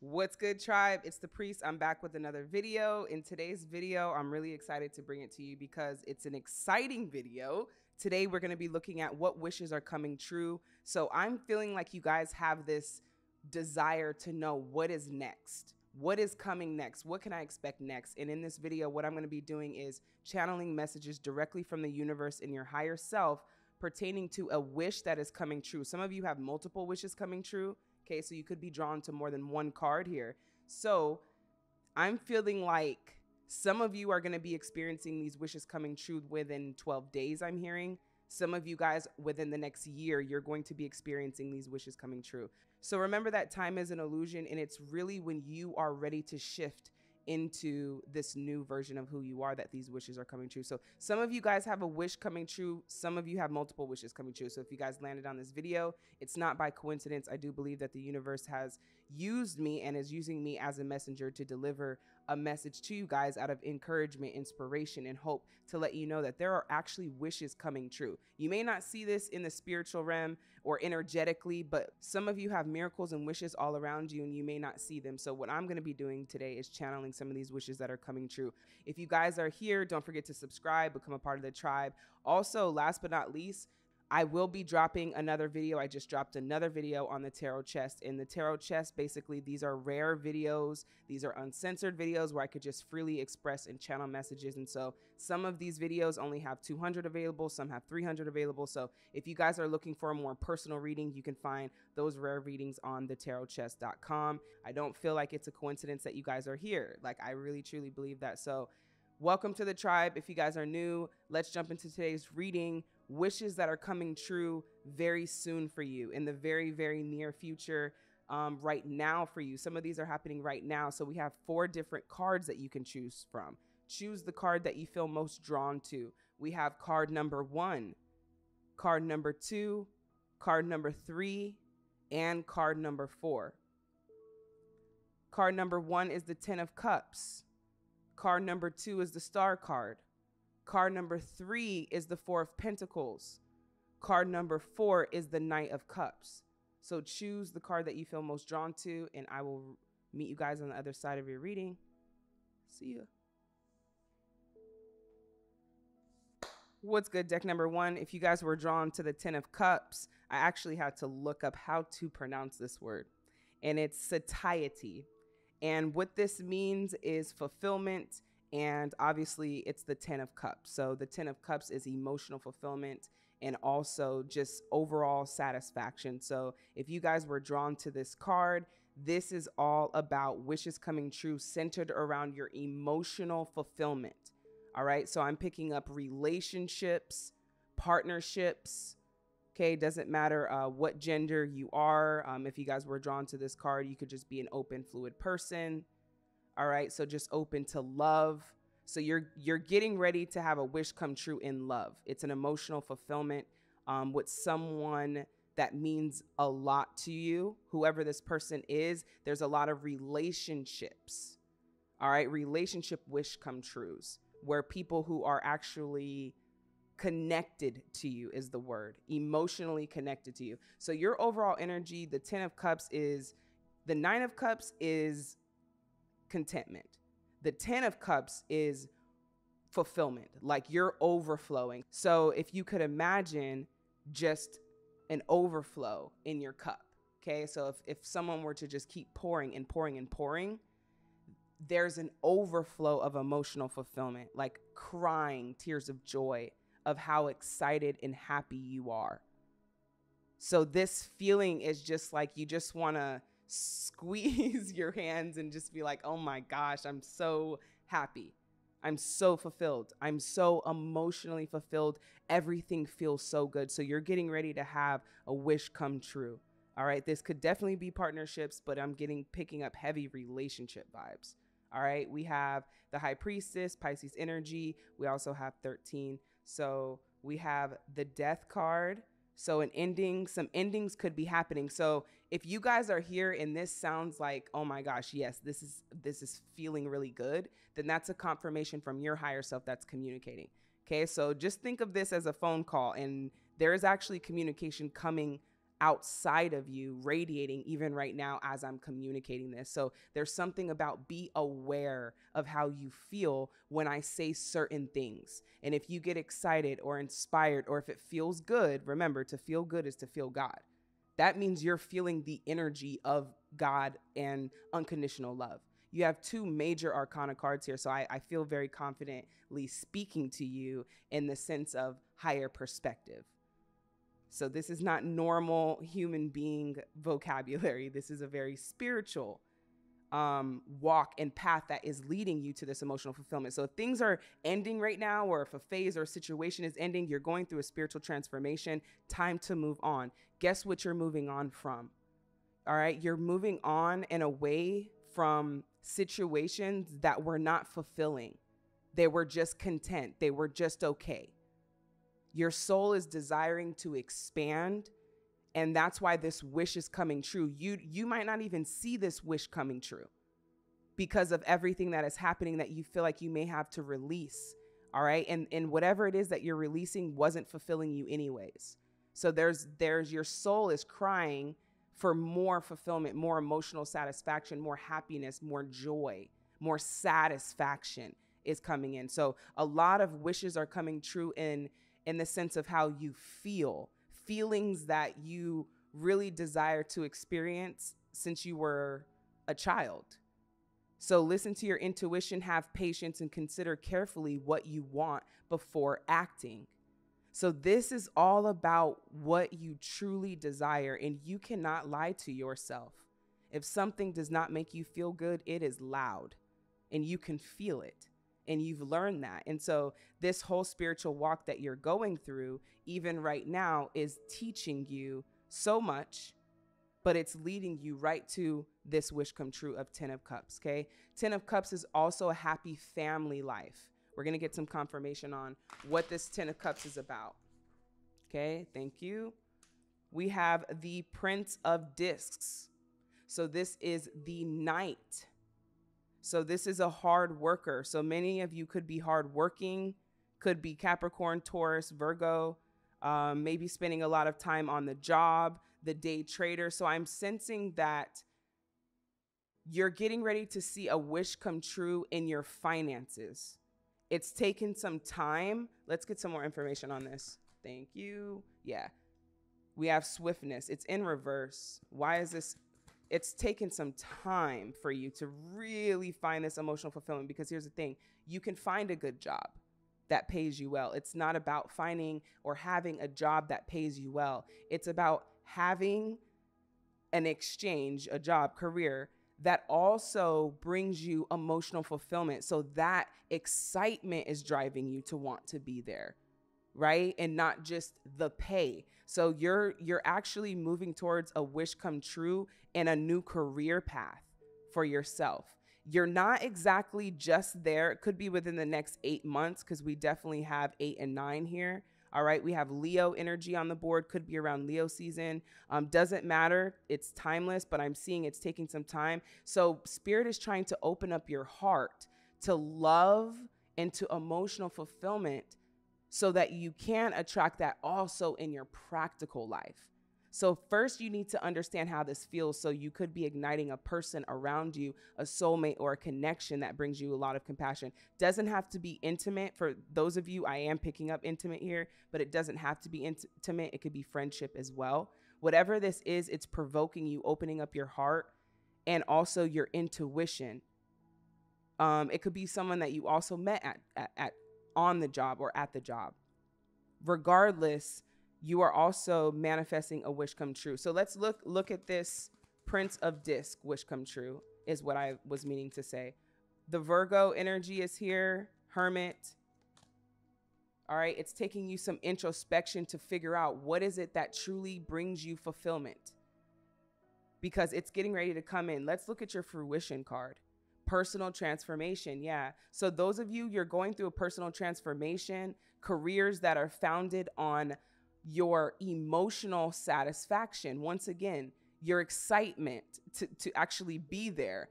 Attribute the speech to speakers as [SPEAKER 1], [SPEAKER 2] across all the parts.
[SPEAKER 1] What's good, tribe? It's the priest. I'm back with another video. In today's video, I'm really excited to bring it to you because it's an exciting video. Today, we're going to be looking at what wishes are coming true. So, I'm feeling like you guys have this desire to know what is next. What is coming next? What can I expect next? And in this video, what I'm going to be doing is channeling messages directly from the universe in your higher self pertaining to a wish that is coming true. Some of you have multiple wishes coming true. Okay, so you could be drawn to more than one card here. So I'm feeling like some of you are going to be experiencing these wishes coming true within 12 days, I'm hearing. Some of you guys within the next year, you're going to be experiencing these wishes coming true. So remember that time is an illusion, and it's really when you are ready to shift into this new version of who you are that these wishes are coming true. So some of you guys have a wish coming true. Some of you have multiple wishes coming true. So if you guys landed on this video, it's not by coincidence. I do believe that the universe has used me and is using me as a messenger to deliver a message to you guys out of encouragement, inspiration, and hope to let you know that there are actually wishes coming true. You may not see this in the spiritual realm or energetically, but some of you have miracles and wishes all around you and you may not see them. So, what I'm going to be doing today is channeling some of these wishes that are coming true. If you guys are here, don't forget to subscribe, become a part of the tribe. Also, last but not least, I will be dropping another video. I just dropped another video on the tarot chest. In the tarot chest, basically, these are rare videos. These are uncensored videos where I could just freely express and channel messages. And so some of these videos only have 200 available, some have 300 available. So if you guys are looking for a more personal reading, you can find those rare readings on thetarotchest.com. I don't feel like it's a coincidence that you guys are here. Like, I really, truly believe that. So, welcome to the tribe. If you guys are new, let's jump into today's reading wishes that are coming true very soon for you in the very, very near future. Um, right now for you. Some of these are happening right now. So we have four different cards that you can choose from. Choose the card that you feel most drawn to. We have card number one, card number two, card number three, and card number four. Card number one is the Ten of Cups. Card number two is the Star card. Card number three is the Four of Pentacles. Card number four is the Knight of Cups. So choose the card that you feel most drawn to, and I will meet you guys on the other side of your reading. See ya. What's good, deck number one? If you guys were drawn to the Ten of Cups, I actually had to look up how to pronounce this word, and it's satiety. And what this means is fulfillment and obviously, it's the 10 of cups. So, the 10 of cups is emotional fulfillment and also just overall satisfaction. So, if you guys were drawn to this card, this is all about wishes coming true centered around your emotional fulfillment. All right. So, I'm picking up relationships, partnerships. Okay, doesn't matter uh, what gender you are. Um, if you guys were drawn to this card, you could just be an open, fluid person all right. So just open to love. So you're you're getting ready to have a wish come true in love. It's an emotional fulfillment um, with someone that means a lot to you, whoever this person is. There's a lot of relationships. All right, relationship wish come trues where people who are actually connected to you is the word, emotionally connected to you. So your overall energy, the 10 of cups is the 9 of cups is contentment. The 10 of cups is fulfillment, like you're overflowing. So if you could imagine just an overflow in your cup, okay? So if, if someone were to just keep pouring and pouring and pouring, there's an overflow of emotional fulfillment, like crying tears of joy of how excited and happy you are. So this feeling is just like you just want to squeeze your hands and just be like, oh my gosh, I'm so happy. I'm so fulfilled. I'm so emotionally fulfilled. Everything feels so good. So you're getting ready to have a wish come true. All right. This could definitely be partnerships, but I'm getting picking up heavy relationship vibes. All right. We have the high priestess, Pisces energy. We also have 13. So we have the death card. So an ending, some endings could be happening. So if you guys are here and this sounds like, oh my gosh, yes, this is this is feeling really good, then that's a confirmation from your higher self that's communicating. Okay, so just think of this as a phone call, and there is actually communication coming outside of you radiating even right now as I'm communicating this. So there's something about be aware of how you feel when I say certain things. And if you get excited or inspired or if it feels good, remember to feel good is to feel God. That means you're feeling the energy of God and unconditional love. You have two major arcana cards here. So I, I feel very confidently speaking to you in the sense of higher perspective. So this is not normal human being vocabulary. This is a very spiritual um, walk and path that is leading you to this emotional fulfillment. So if things are ending right now, or if a phase or a situation is ending, you're going through a spiritual transformation. Time to move on. Guess what you're moving on from? All right, you're moving on and away from situations that were not fulfilling. They were just content. They were just okay. Your soul is desiring to expand and that's why this wish is coming true. You you might not even see this wish coming true because of everything that is happening that you feel like you may have to release. All right? And and whatever it is that you're releasing wasn't fulfilling you anyways. So there's there's your soul is crying for more fulfillment, more emotional satisfaction, more happiness, more joy, more satisfaction is coming in. So a lot of wishes are coming true in in the sense of how you feel, feelings that you really desire to experience since you were a child. So listen to your intuition, have patience, and consider carefully what you want before acting. So, this is all about what you truly desire, and you cannot lie to yourself. If something does not make you feel good, it is loud, and you can feel it and you've learned that. And so, this whole spiritual walk that you're going through, even right now, is teaching you so much, but it's leading you right to this wish come true of 10 of Cups. Okay. 10 of Cups is also a happy family life. We're going to get some confirmation on what this 10 of Cups is about. Okay. Thank you. We have the Prince of Discs. So, this is the Knight so this is a hard worker. So many of you could be hardworking, could be Capricorn, Taurus, Virgo, um, maybe spending a lot of time on the job, the day trader. So I'm sensing that you're getting ready to see a wish come true in your finances. It's taken some time. Let's get some more information on this. Thank you. Yeah. We have swiftness. It's in reverse. Why is this it's taken some time for you to really find this emotional fulfillment because here's the thing you can find a good job that pays you well. It's not about finding or having a job that pays you well. It's about having an exchange, a job, career that also brings you emotional fulfillment. So that excitement is driving you to want to be there, right? And not just the pay. So you're you're actually moving towards a wish come true and a new career path for yourself. You're not exactly just there. It could be within the next 8 months cuz we definitely have 8 and 9 here. All right, we have Leo energy on the board, could be around Leo season. Um, doesn't matter, it's timeless, but I'm seeing it's taking some time. So, Spirit is trying to open up your heart to love and to emotional fulfillment so that you can attract that also in your practical life. So, first, you need to understand how this feels. So, you could be igniting a person around you, a soulmate or a connection that brings you a lot of compassion. Doesn't have to be intimate. For those of you, I am picking up intimate here, but it doesn't have to be intimate. It could be friendship as well. Whatever this is, it's provoking you, opening up your heart and also your intuition. Um, it could be someone that you also met at, at, at on the job or at the job. Regardless, you are also manifesting a wish come true. So let's look look at this Prince of Disc wish come true is what I was meaning to say. The Virgo energy is here, Hermit. All right, it's taking you some introspection to figure out what is it that truly brings you fulfillment. Because it's getting ready to come in. Let's look at your fruition card personal transformation. Yeah. So, those of you, you're going through a personal transformation, careers that are founded on your emotional satisfaction. Once again, your excitement to, to actually be there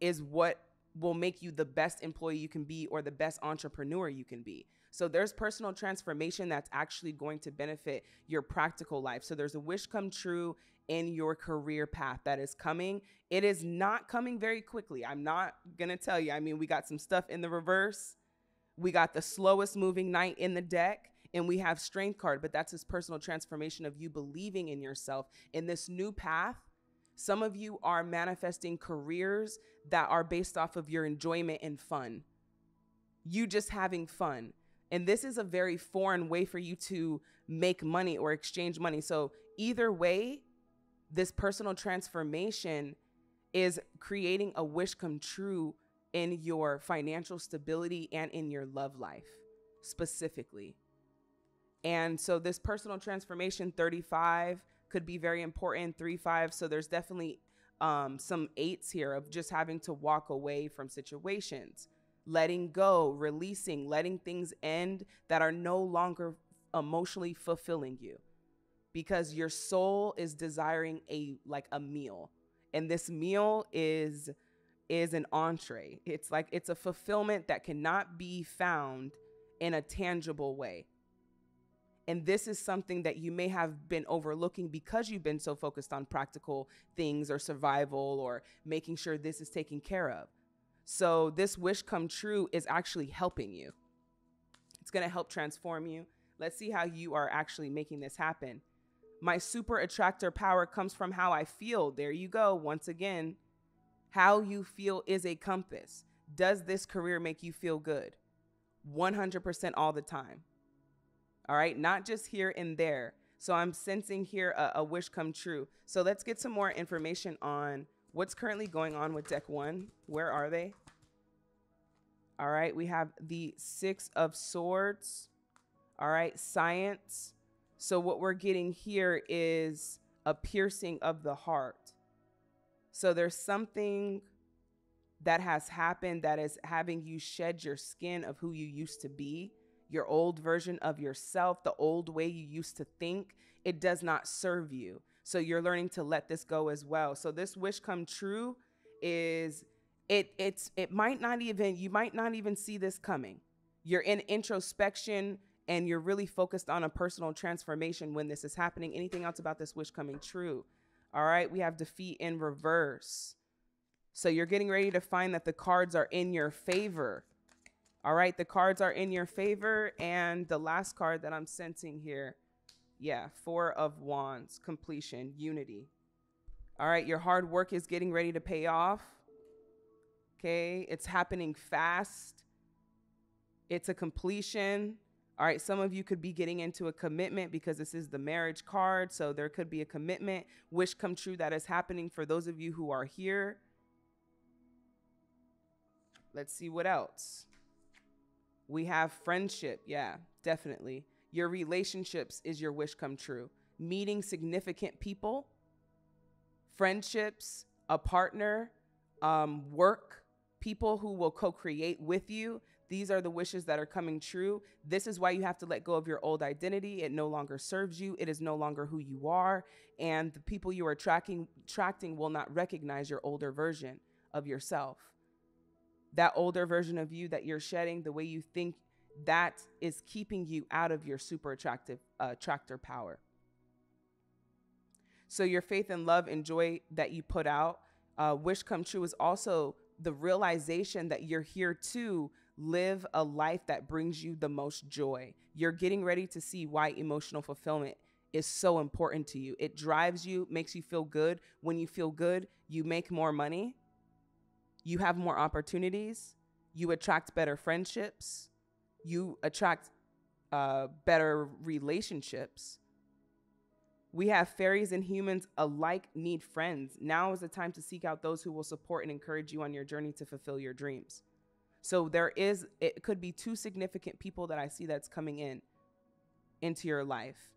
[SPEAKER 1] is what will make you the best employee you can be or the best entrepreneur you can be. So there's personal transformation that's actually going to benefit your practical life. So there's a wish come true in your career path that is coming. It is not coming very quickly. I'm not going to tell you. I mean, we got some stuff in the reverse. We got the slowest moving knight in the deck and we have strength card, but that's this personal transformation of you believing in yourself in this new path. Some of you are manifesting careers that are based off of your enjoyment and fun. You just having fun. And this is a very foreign way for you to make money or exchange money. So, either way, this personal transformation is creating a wish come true in your financial stability and in your love life specifically. And so, this personal transformation 35 could be very important, 3 5. So, there's definitely um, some eights here of just having to walk away from situations letting go, releasing, letting things end that are no longer emotionally fulfilling you. Because your soul is desiring a like a meal. And this meal is is an entree. It's like it's a fulfillment that cannot be found in a tangible way. And this is something that you may have been overlooking because you've been so focused on practical things or survival or making sure this is taken care of so this wish come true is actually helping you. It's going to help transform you. Let's see how you are actually making this happen. My super attractor power comes from how I feel. There you go. Once again, how you feel is a compass. Does this career make you feel good? 100% all the time. All right, not just here and there. So I'm sensing here a, a wish come true. So let's get some more information on What's currently going on with deck one? Where are they? All right, we have the Six of Swords. All right, Science. So what we're getting here is a piercing of the heart. So there's something that has happened that is having you shed your skin of who you used to be, your old version of yourself, the old way you used to think. It does not serve you. So you're learning to let this go as well. So this wish come true is it it's it might not even you might not even see this coming. You're in introspection and you're really focused on a personal transformation when this is happening. Anything else about this wish coming true? All right, we have defeat in reverse. So you're getting ready to find that the cards are in your favor. All right, the cards are in your favor. And the last card that I'm sensing here yeah, four of wands, completion, unity. All right, your hard work is getting ready to pay off. Okay, it's happening fast. It's a completion. All right, some of you could be getting into a commitment because this is the marriage card. So there could be a commitment, wish come true that is happening for those of you who are here. Let's see what else. We have friendship. Yeah, definitely. Your relationships is your wish come true. Meeting significant people, friendships, a partner, um, work, people who will co create with you. These are the wishes that are coming true. This is why you have to let go of your old identity. It no longer serves you. It is no longer who you are. And the people you are tracking, attracting will not recognize your older version of yourself. That older version of you that you're shedding, the way you think that is keeping you out of your super attractive uh, attractor power. So your faith and love and joy that you put out, uh, wish come true is also the realization that you're here to live a life that brings you the most joy. You're getting ready to see why emotional fulfillment is so important to you. It drives you, makes you feel good. When you feel good, you make more money, you have more opportunities, you attract better friendships, you attract uh, better relationships. We have fairies and humans alike need friends. Now is the time to seek out those who will support and encourage you on your journey to fulfill your dreams. So there is, it could be two significant people that I see that's coming in into your life.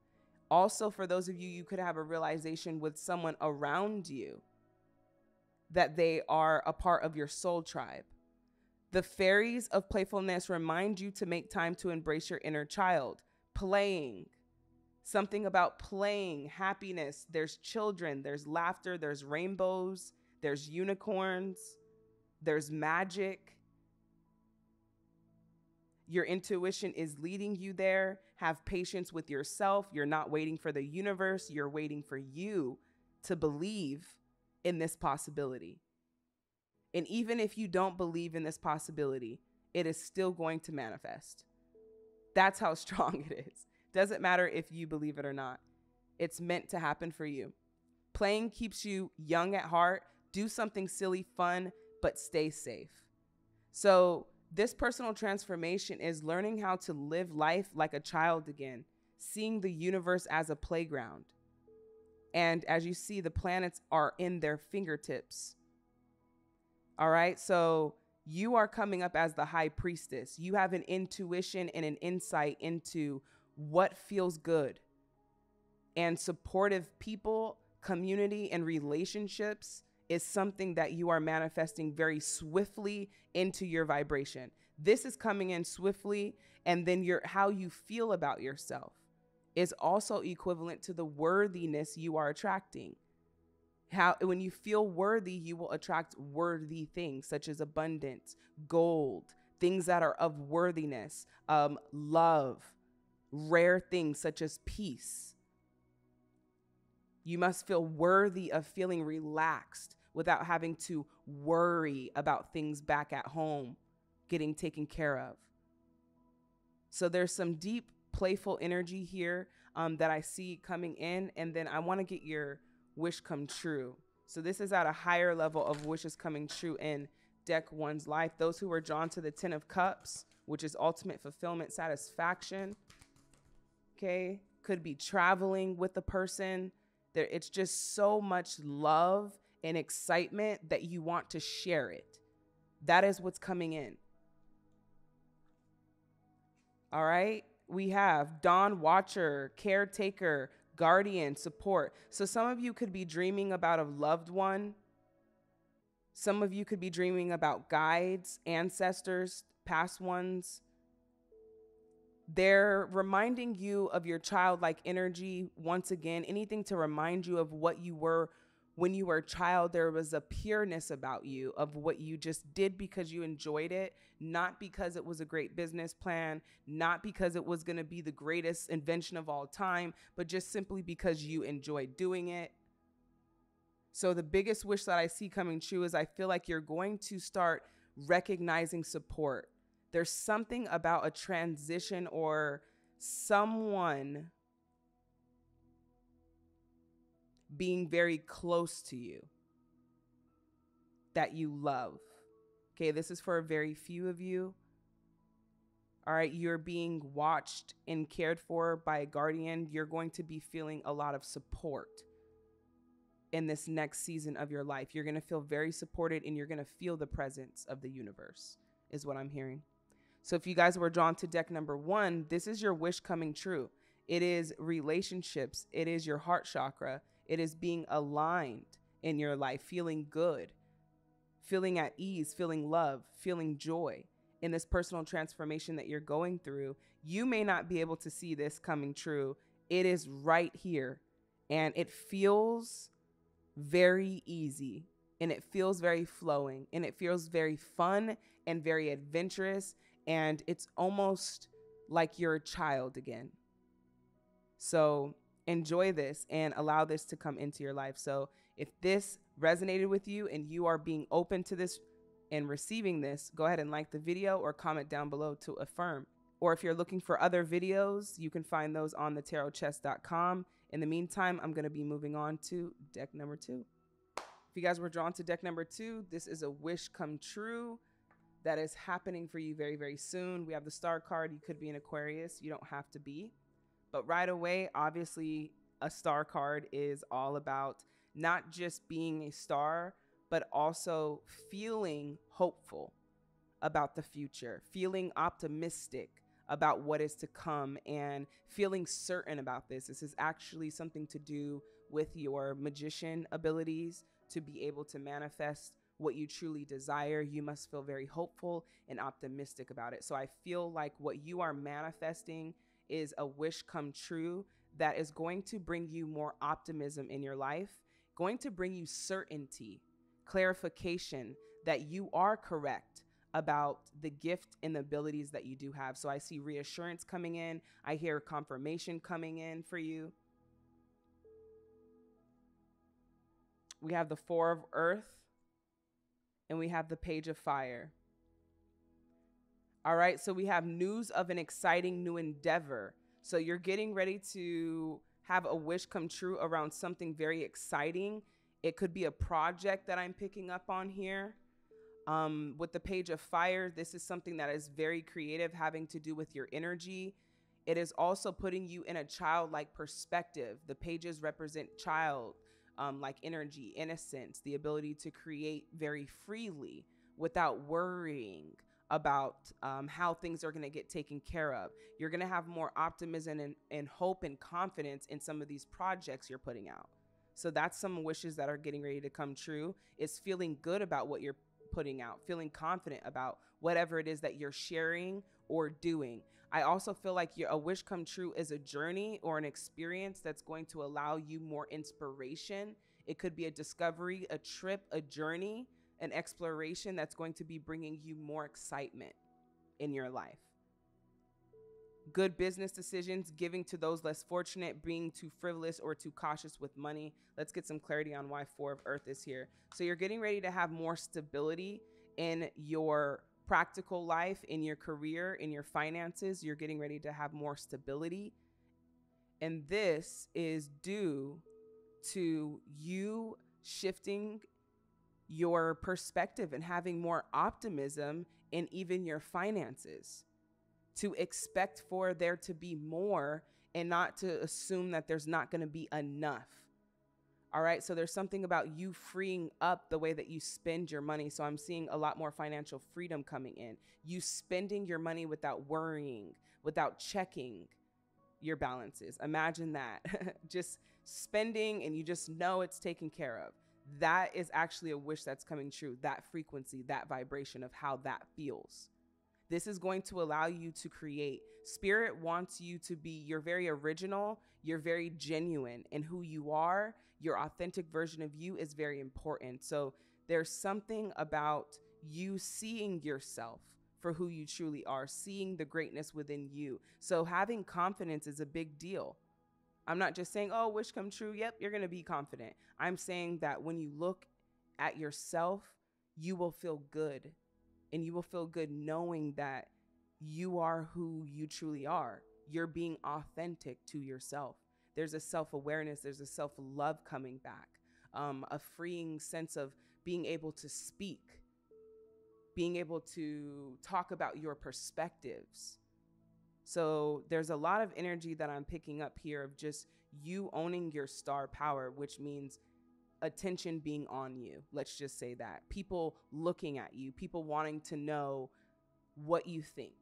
[SPEAKER 1] Also, for those of you, you could have a realization with someone around you that they are a part of your soul tribe. The fairies of playfulness remind you to make time to embrace your inner child, playing. Something about playing, happiness. There's children, there's laughter, there's rainbows, there's unicorns. there's magic. Your intuition is leading you there. Have patience with yourself. You're not waiting for the universe, you're waiting for you to believe in this possibility. And even if you don't believe in this possibility, it is still going to manifest. That's how strong it is. Doesn't matter if you believe it or not, it's meant to happen for you. Playing keeps you young at heart. Do something silly, fun, but stay safe. So, this personal transformation is learning how to live life like a child again, seeing the universe as a playground. And as you see, the planets are in their fingertips. All right. So you are coming up as the high priestess. You have an intuition and an insight into what feels good. And supportive people, community, and relationships is something that you are manifesting very swiftly into your vibration. This is coming in swiftly, and then your how you feel about yourself is also equivalent to the worthiness you are attracting. How when you feel worthy, you will attract worthy things such as abundance, gold, things that are of worthiness, um, love, rare things such as peace. You must feel worthy of feeling relaxed without having to worry about things back at home getting taken care of. So there's some deep playful energy here um, that I see coming in. And then I want to get your wish come true. So this is at a higher level of wishes coming true in deck one's life. Those who are drawn to the Ten of Cups, which is ultimate fulfillment, satisfaction. Okay. Could be traveling with the person. There, it's just so much love and excitement that you want to share it. That is what's coming in. All right we have Dawn Watcher, caretaker, guardian, support. So some of you could be dreaming about a loved one. Some of you could be dreaming about guides, ancestors, past ones. They're reminding you of your childlike energy once again, anything to remind you of what you were when you were a child, there was a pureness about you of what you just did because you enjoyed it, not because it was a great business plan, not because it was going to be the greatest invention of all time, but just simply because you enjoyed doing it. So, the biggest wish that I see coming true is I feel like you're going to start recognizing support. There's something about a transition or someone being very close to you that you love. Okay, this is for a very few of you. All right, you're being watched and cared for by a guardian. You're going to be feeling a lot of support in this next season of your life. You're going to feel very supported and you're going to feel the presence of the universe, is what I'm hearing. So, if you guys were drawn to deck number one, this is your wish coming true. It is relationships, it is your heart chakra, it is being aligned in your life, feeling good, feeling at ease, feeling love, feeling joy in this personal transformation that you're going through. You may not be able to see this coming true. It is right here. And it feels very easy and it feels very flowing and it feels very fun and very adventurous. And it's almost like you're a child again. So enjoy this and allow this to come into your life. So if this resonated with you and you are being open to this and receiving this, go ahead and like the video or comment down below to affirm. Or if you're looking for other videos, you can find those on thetarotchest.com. In the meantime, I'm going to be moving on to deck number two. If you guys were drawn to deck number two, this is a wish come true that is happening for you very, very soon. We have the star card. You could be an Aquarius. You don't have to be. But right away, obviously, a star card is all about not just being a star, but also feeling hopeful about the future, feeling optimistic about what is to come, and feeling certain about this. This is actually something to do with your magician abilities to be able to manifest what you truly desire. You must feel very hopeful and optimistic about it. So I feel like what you are manifesting is a wish come true that is going to bring you more optimism in your life, going to bring you certainty, clarification that you are correct about the gift and the abilities that you do have. So I see reassurance coming in, I hear confirmation coming in for you. We have the Four of Earth and we have the Page of Fire. All right, so we have news of an exciting new endeavor. So you're getting ready to have a wish come true around something very exciting. It could be a project that I'm picking up on here. Um, with the page of fire, this is something that is very creative, having to do with your energy. It is also putting you in a childlike perspective. The pages represent child, um, like energy, innocence, the ability to create very freely without worrying about um, how things are going to get taken care of. You're going to have more optimism and, and hope and confidence in some of these projects you're putting out. So that's some wishes that are getting ready to come true. Is feeling good about what you're putting out, feeling confident about whatever it is that you're sharing or doing. I also feel like your, a wish come true is a journey or an experience that's going to allow you more inspiration. It could be a discovery, a trip, a journey an exploration that's going to be bringing you more excitement in your life. Good business decisions, giving to those less fortunate, being too frivolous or too cautious with money. Let's get some clarity on why Four of Earth is here. So, you're getting ready to have more stability in your practical life, in your career, in your finances. You're getting ready to have more stability. And this is due to you shifting your perspective and having more optimism in even your finances. To expect for there to be more and not to assume that there's not going to be enough. All right. So there's something about you freeing up the way that you spend your money. So I'm seeing a lot more financial freedom coming in. You spending your money without worrying, without checking your balances. Imagine that. just spending and you just know it's taken care of that is actually a wish that's coming true. That frequency, that vibration of how that feels. This is going to allow you to create. Spirit wants you to be your very original, you're very genuine in who you are. Your authentic version of you is very important. So there's something about you seeing yourself for who you truly are, seeing the greatness within you. So having confidence is a big deal. I'm not just saying, oh, wish come true. Yep, you're going to be confident. I'm saying that when you look at yourself, you will feel good. And you will feel good knowing that you are who you truly are. You're being authentic to yourself. There's a self awareness, there's a self love coming back, um, a freeing sense of being able to speak, being able to talk about your perspectives so there's a lot of energy that I'm picking up here of just you owning your star power, which means attention being on you. Let's just say that. People looking at you, people wanting to know what you think.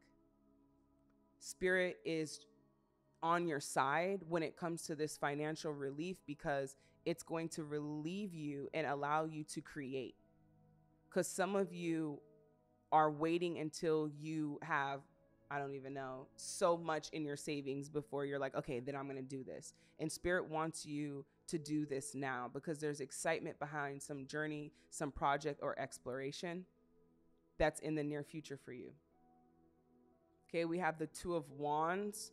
[SPEAKER 1] Spirit is on your side when it comes to this financial relief because it's going to relieve you and allow you to create. Because some of you are waiting until you have I don't even know, so much in your savings before you're like, okay, then I'm going to do this. And Spirit wants you to do this now because there's excitement behind some journey, some project or exploration that's in the near future for you. Okay, we have the 2 of wands.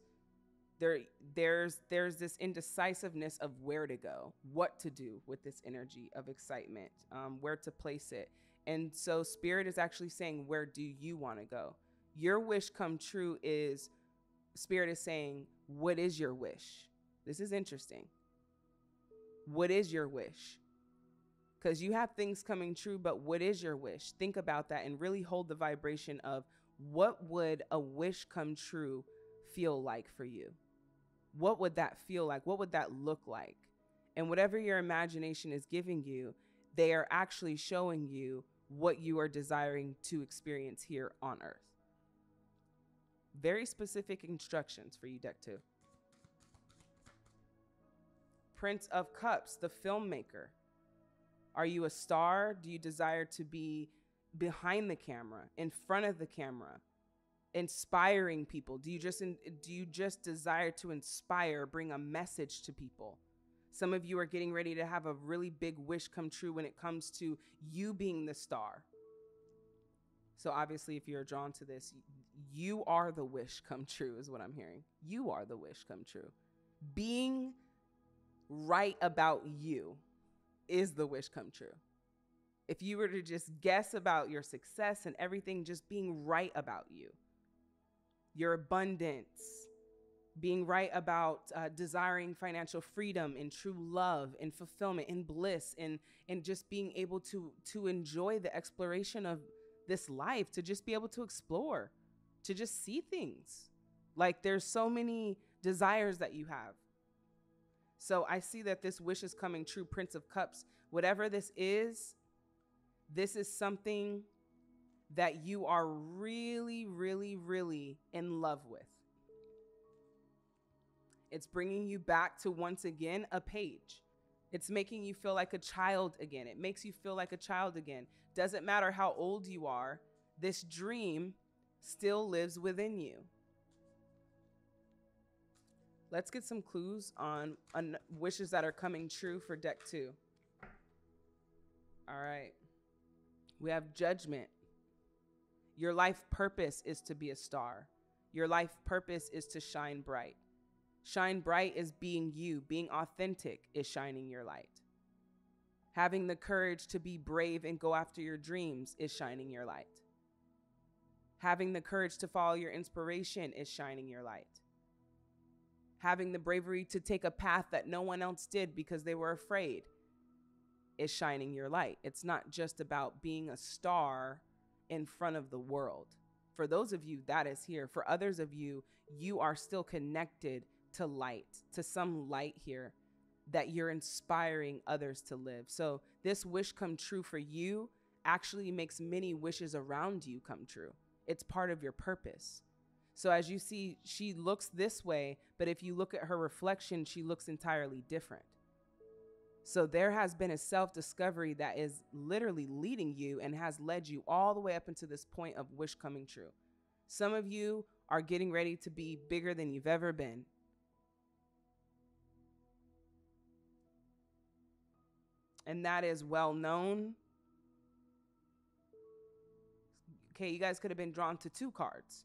[SPEAKER 1] There there's there's this indecisiveness of where to go, what to do with this energy of excitement, um, where to place it. And so spirit is actually saying, where do you want to go? Your wish come true is spirit is saying what is your wish? This is interesting. What is your wish? Because you have things coming true but what is your wish? Think about that and really hold the vibration of what would a wish come true feel like for you? What would that feel like? What would that look like? And whatever your imagination is giving you they are actually showing you what you are desiring to experience here on earth very specific instructions for you, deck two. Prince of Cups, the filmmaker. Are you a star? Do you desire to be behind the camera, in front of the camera, inspiring people? Do you just do you just desire to inspire, bring a message to people? Some of you are getting ready to have a really big wish come true when it comes to you being the star So obviously, if you're drawn to this, you are the wish come true, is what I'm hearing. You are the wish come true. Being right about you is the wish come true. If you were to just guess about your success and everything, just being right about you, your abundance, being right about uh, desiring financial freedom and true love and fulfillment and bliss and and just being able to to enjoy the exploration of this life to just be able to explore to just see things. Like there's so many desires that you have. So i see that this wish is coming true prince of cups. Whatever this is this is something that you are really really really in love with. It's bringing you back to once again a page. It's making you feel like a child again. It makes you feel like a child again. Doesn't matter how old you are, this dream still lives within you. Let's get some clues on, on wishes that are coming true for deck two. All right. We have judgment. Your life purpose is to be a star. Your life purpose is to shine bright. Shine bright is being you, being authentic is shining your light. Having the courage to be brave and go after your dreams is shining your light. Having the courage to follow your inspiration is shining your light. Having the bravery to take a path that no one else did because they were afraid is shining your light. It's not just about being a star in front of the world. For those of you, that is here. For others of you, you are still connected to light, to some light here that you're inspiring others to live. So, this wish come true for you actually makes many wishes around you come true. It's part of your purpose. So, as you see, she looks this way, but if you look at her reflection, she looks entirely different. So, there has been a self discovery that is literally leading you and has led you all the way up into this point of wish coming true. Some of you are getting ready to be bigger than you've ever been. And that is well known. Okay, you guys could have been drawn to two cards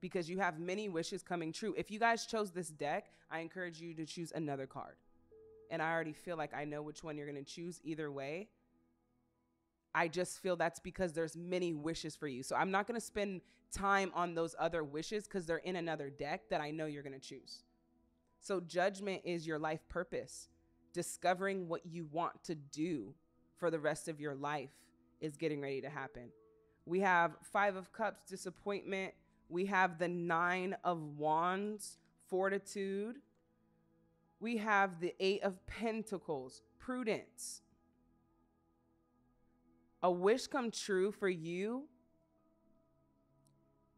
[SPEAKER 1] because you have many wishes coming true. If you guys chose this deck, I encourage you to choose another card. And I already feel like I know which one you're going to choose either way. I just feel that's because there's many wishes for you. So I'm not going to spend time on those other wishes because they're in another deck that I know you're going to choose. So judgment is your life purpose discovering what you want to do for the rest of your life is getting ready to happen. We have Five of Cups, disappointment. We have the Nine of Wands, fortitude. We have the Eight of Pentacles, prudence. A wish come true for you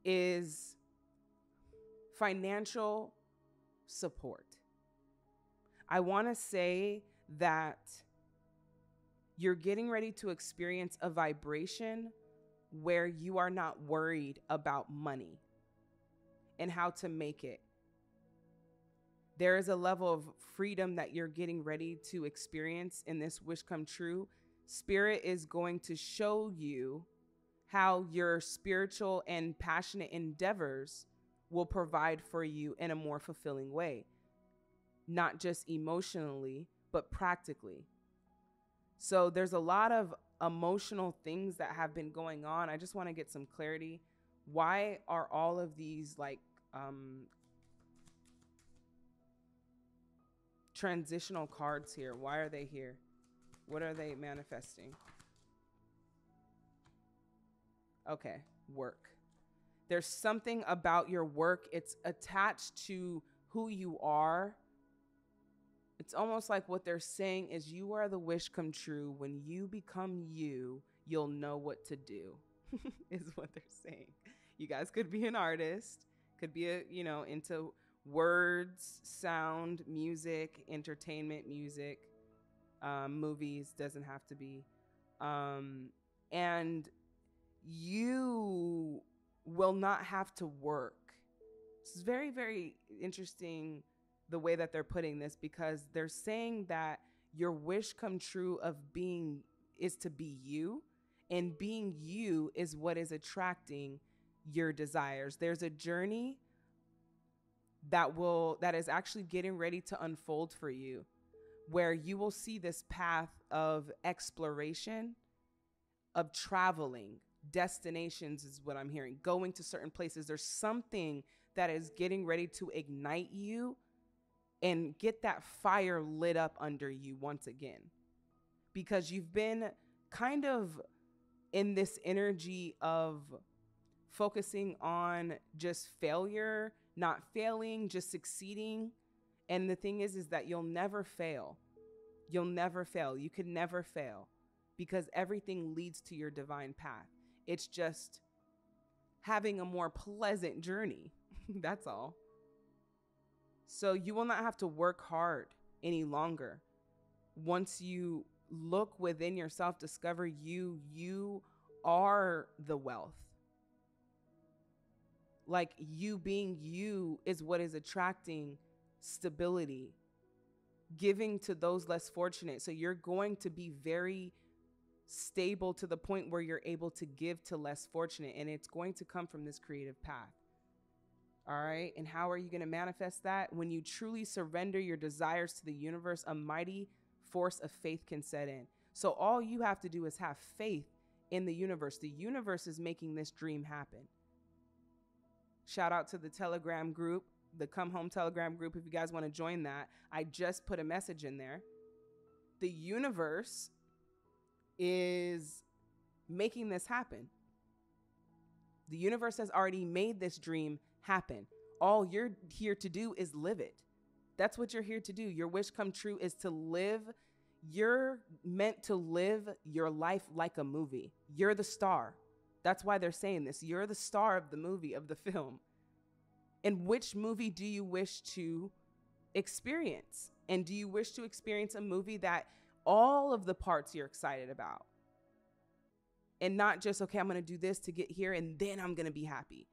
[SPEAKER 1] is financial support. I want to say that you're getting ready to experience a vibration where you are not worried about money and how to make it. There is a level of freedom that you're getting ready to experience in this wish come true. Spirit is going to show you how your spiritual and passionate endeavors will provide for you in a more fulfilling way not just emotionally, but practically. So there's a lot of emotional things that have been going on. I just want to get some clarity. Why are all of these like um, transitional cards here? Why are they here? What are they manifesting? Okay, work. There's something about your work, it's attached to who you are it's almost like what they're saying is you are the wish come true. When you become you, you'll know what to do, is what they're saying. You guys could be an artist, could be a, you know, into words, sound, music, entertainment, music, um, movies, doesn't have to be. Um, and you will not have to work. It's very, very interesting the way that they're putting this because they're saying that your wish come true of being is to be you And being you is what is attracting your desires. There's a journey that will that is actually getting ready to unfold for you where you will see this path of exploration of traveling. Destinations is what i'm hearing. Going to certain places. There's something that is getting ready to ignite you and get that fire lit up under you once again because you've been kind of in this energy of focusing on just failure not failing, just succeeding. And the thing is, is that you'll never fail. You'll never fail. You can never fail because everything leads to your divine path. It's just having a more pleasant journey. That's all. So you will not have to work hard any longer. Once you look within yourself, discover you, you are the wealth. Like you being you is what is attracting stability giving to those less fortunate. So you're going to be very stable to the point where you're able to give to less fortunate and it's going to come from this creative path all right and how are you going to manifest that when you truly surrender your desires to the universe a mighty force of faith can set in so all you have to do is have faith in the universe the universe is making this dream happen Shout out to the Telegram group, the Come Home Telegram group, if you guys want to join that. I just put a message in there. The universe is making this happen. The universe has already made this dream happen. All you're here to do is live it. That's what you're here to do. Your wish come true is to live. You're meant to live your life like a movie. You're the star. That's why they're saying this. You're the star of the movie, of the film. And which movie do you wish to experience? And do you wish to experience a movie that all of the parts you're excited about? And not just, okay, I'm going to do this to get here and then I'm going to be happy.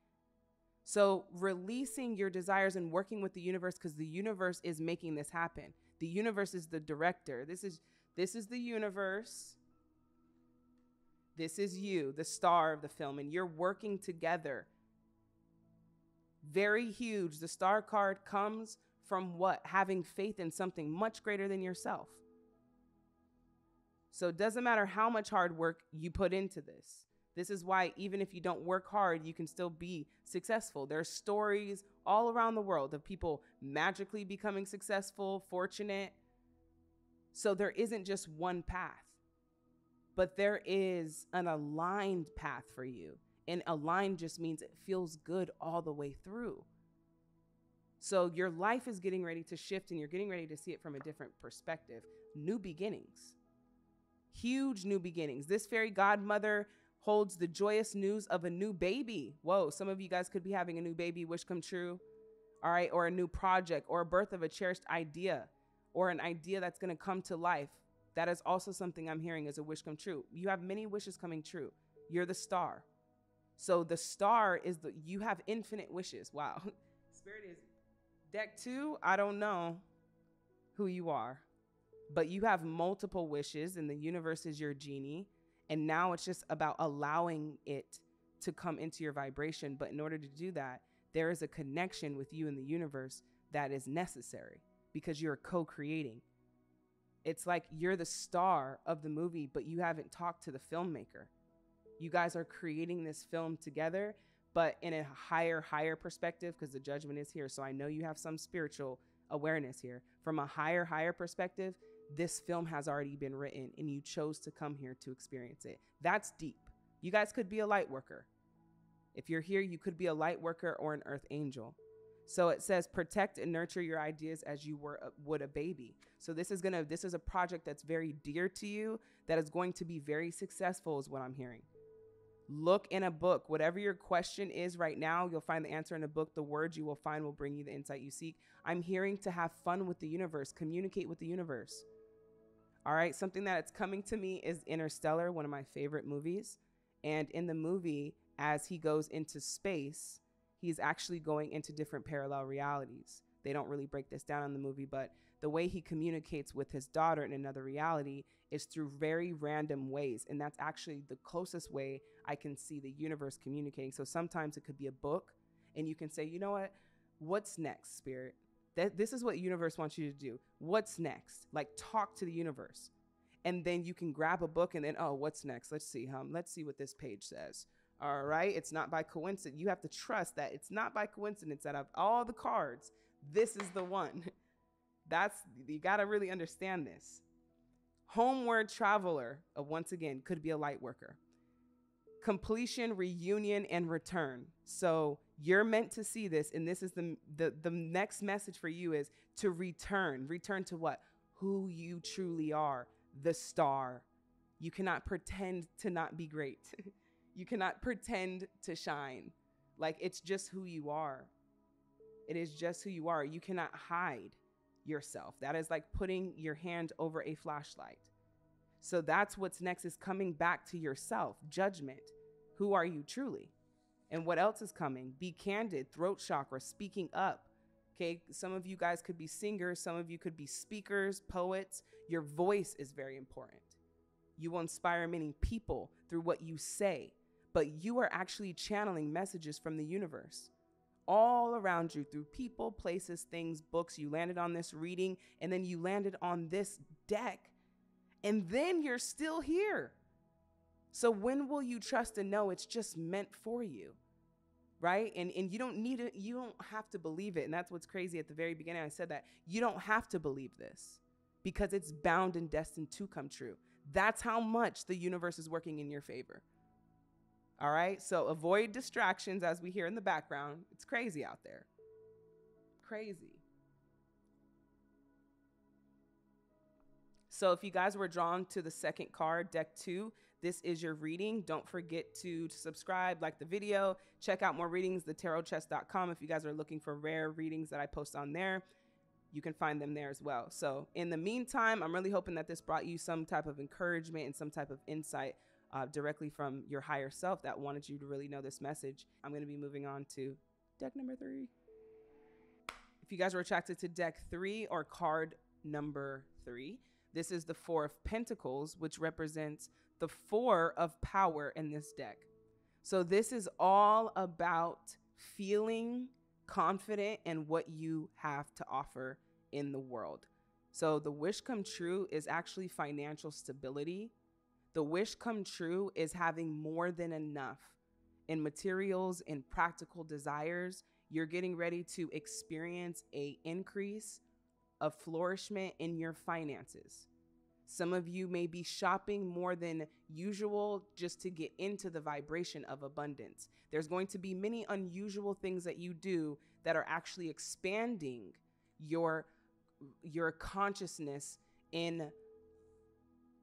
[SPEAKER 1] So, releasing your desires and working with the universe because the universe is making this happen. The universe is the director. This is this is the universe this is you, the star of the film, and you're working together. Very huge. The star card comes from what? Having faith in something much greater than yourself. So it doesn't matter how much hard work you put into this. This is why, even if you don't work hard, you can still be successful. There are stories all around the world of people magically becoming successful, fortunate. So there isn't just one path but there is an aligned path for you. And aligned just means it feels good all the way through. So your life is getting ready to shift and you're getting ready to see it from a different perspective. New beginnings. Huge new beginnings. This fairy godmother holds the joyous news of a new baby. Whoa, some of you guys could be having a new baby, wish come true. All right, or a new project, or a birth of a cherished idea, or an idea that's gonna come to life that is also something I'm hearing as a wish come true. You have many wishes coming true. You're the star. So the star is the you have infinite wishes. Wow. Spirit is deck 2, I don't know who you are. But you have multiple wishes and the universe is your genie and now it's just about allowing it to come into your vibration, but in order to do that, there is a connection with you and the universe that is necessary because you're co-creating it's like you're the star of the movie, but you haven't talked to the filmmaker. You guys are creating this film together, but in a higher, higher perspective, because the judgment is here. So I know you have some spiritual awareness here. From a higher, higher perspective, this film has already been written and you chose to come here to experience it. That's deep. You guys could be a light worker. If you're here, you could be a light worker or an earth angel. So it says protect and nurture your ideas as you were, would a baby. So this is going to this is a project that's very dear to you that is going to be very successful is what I'm hearing. Look in a book. Whatever your question is right now, you'll find the answer in a book. The words you will find will bring you the insight you seek. I'm hearing to have fun with the universe, communicate with the universe. All right, something that's coming to me is Interstellar, one of my favorite movies. And in the movie, as he goes into space, he's actually going into different parallel realities. They don't really break this down in the movie, but the way he communicates with his daughter in another reality is through very random ways. And that's actually the closest way I can see the universe communicating. So sometimes it could be a book, and you can say, you know what? What's next, spirit? That this is what universe wants you to do. What's next? Like talk to the universe. And then you can grab a book and then, oh, what's next? Let's see. Um, let's see what this page says. All right. It's not by coincidence. You have to trust that it's not by coincidence that of all the cards, this is the one. That's you gotta really understand this. Homeward traveler, uh, once again, could be a light worker. Completion, reunion, and return. So you're meant to see this, and this is the, the the next message for you is to return. Return to what? Who you truly are, the star. You cannot pretend to not be great. you cannot pretend to shine. Like it's just who you are. It is just who you are. You cannot hide yourself. That is like putting your hand over a flashlight. So that's what's next is coming back to yourself, judgment. Who are you truly? And what else is coming? Be candid, throat chakra, speaking up. Okay, some of you guys could be singers, some of you could be speakers, poets. Your voice is very important. You will inspire many people through what you say, but you are actually channeling messages from the universe all around you through people, places, things, books. You landed on this reading, and then you landed on this deck, and then you're still here. So when will you trust and know it's just meant for you? Right? And and you don't need it, you don't have to believe it. And that's what's crazy at the very beginning. I said that. You don't have to believe this because it's bound and destined to come true. That's how much the universe is working in your favor. All right. So avoid distractions as we hear in the background. It's crazy out there. Crazy. So if you guys were drawn to the second card, deck two, this is your reading. Don't forget to subscribe, like the video, check out more readings, thetarotchest.com. If you guys are looking for rare readings that I post on there, you can find them there as well. So in the meantime, I'm really hoping that this brought you some type of encouragement and some type of insight uh, directly from your higher self that wanted you to really know this message. I'm going to be moving on to deck number three. If you guys were attracted to deck three or card number three, this is the Four of Pentacles, which represents the four of power in this deck. So, this is all about feeling confident in what you have to offer in the world. So, the wish come true is actually financial stability the wish come true is having more than enough in materials and practical desires. You're getting ready to experience a increase of flourishment in your finances. Some of you may be shopping more than usual just to get into the vibration of abundance. There's going to be many unusual things that you do that are actually expanding your your consciousness in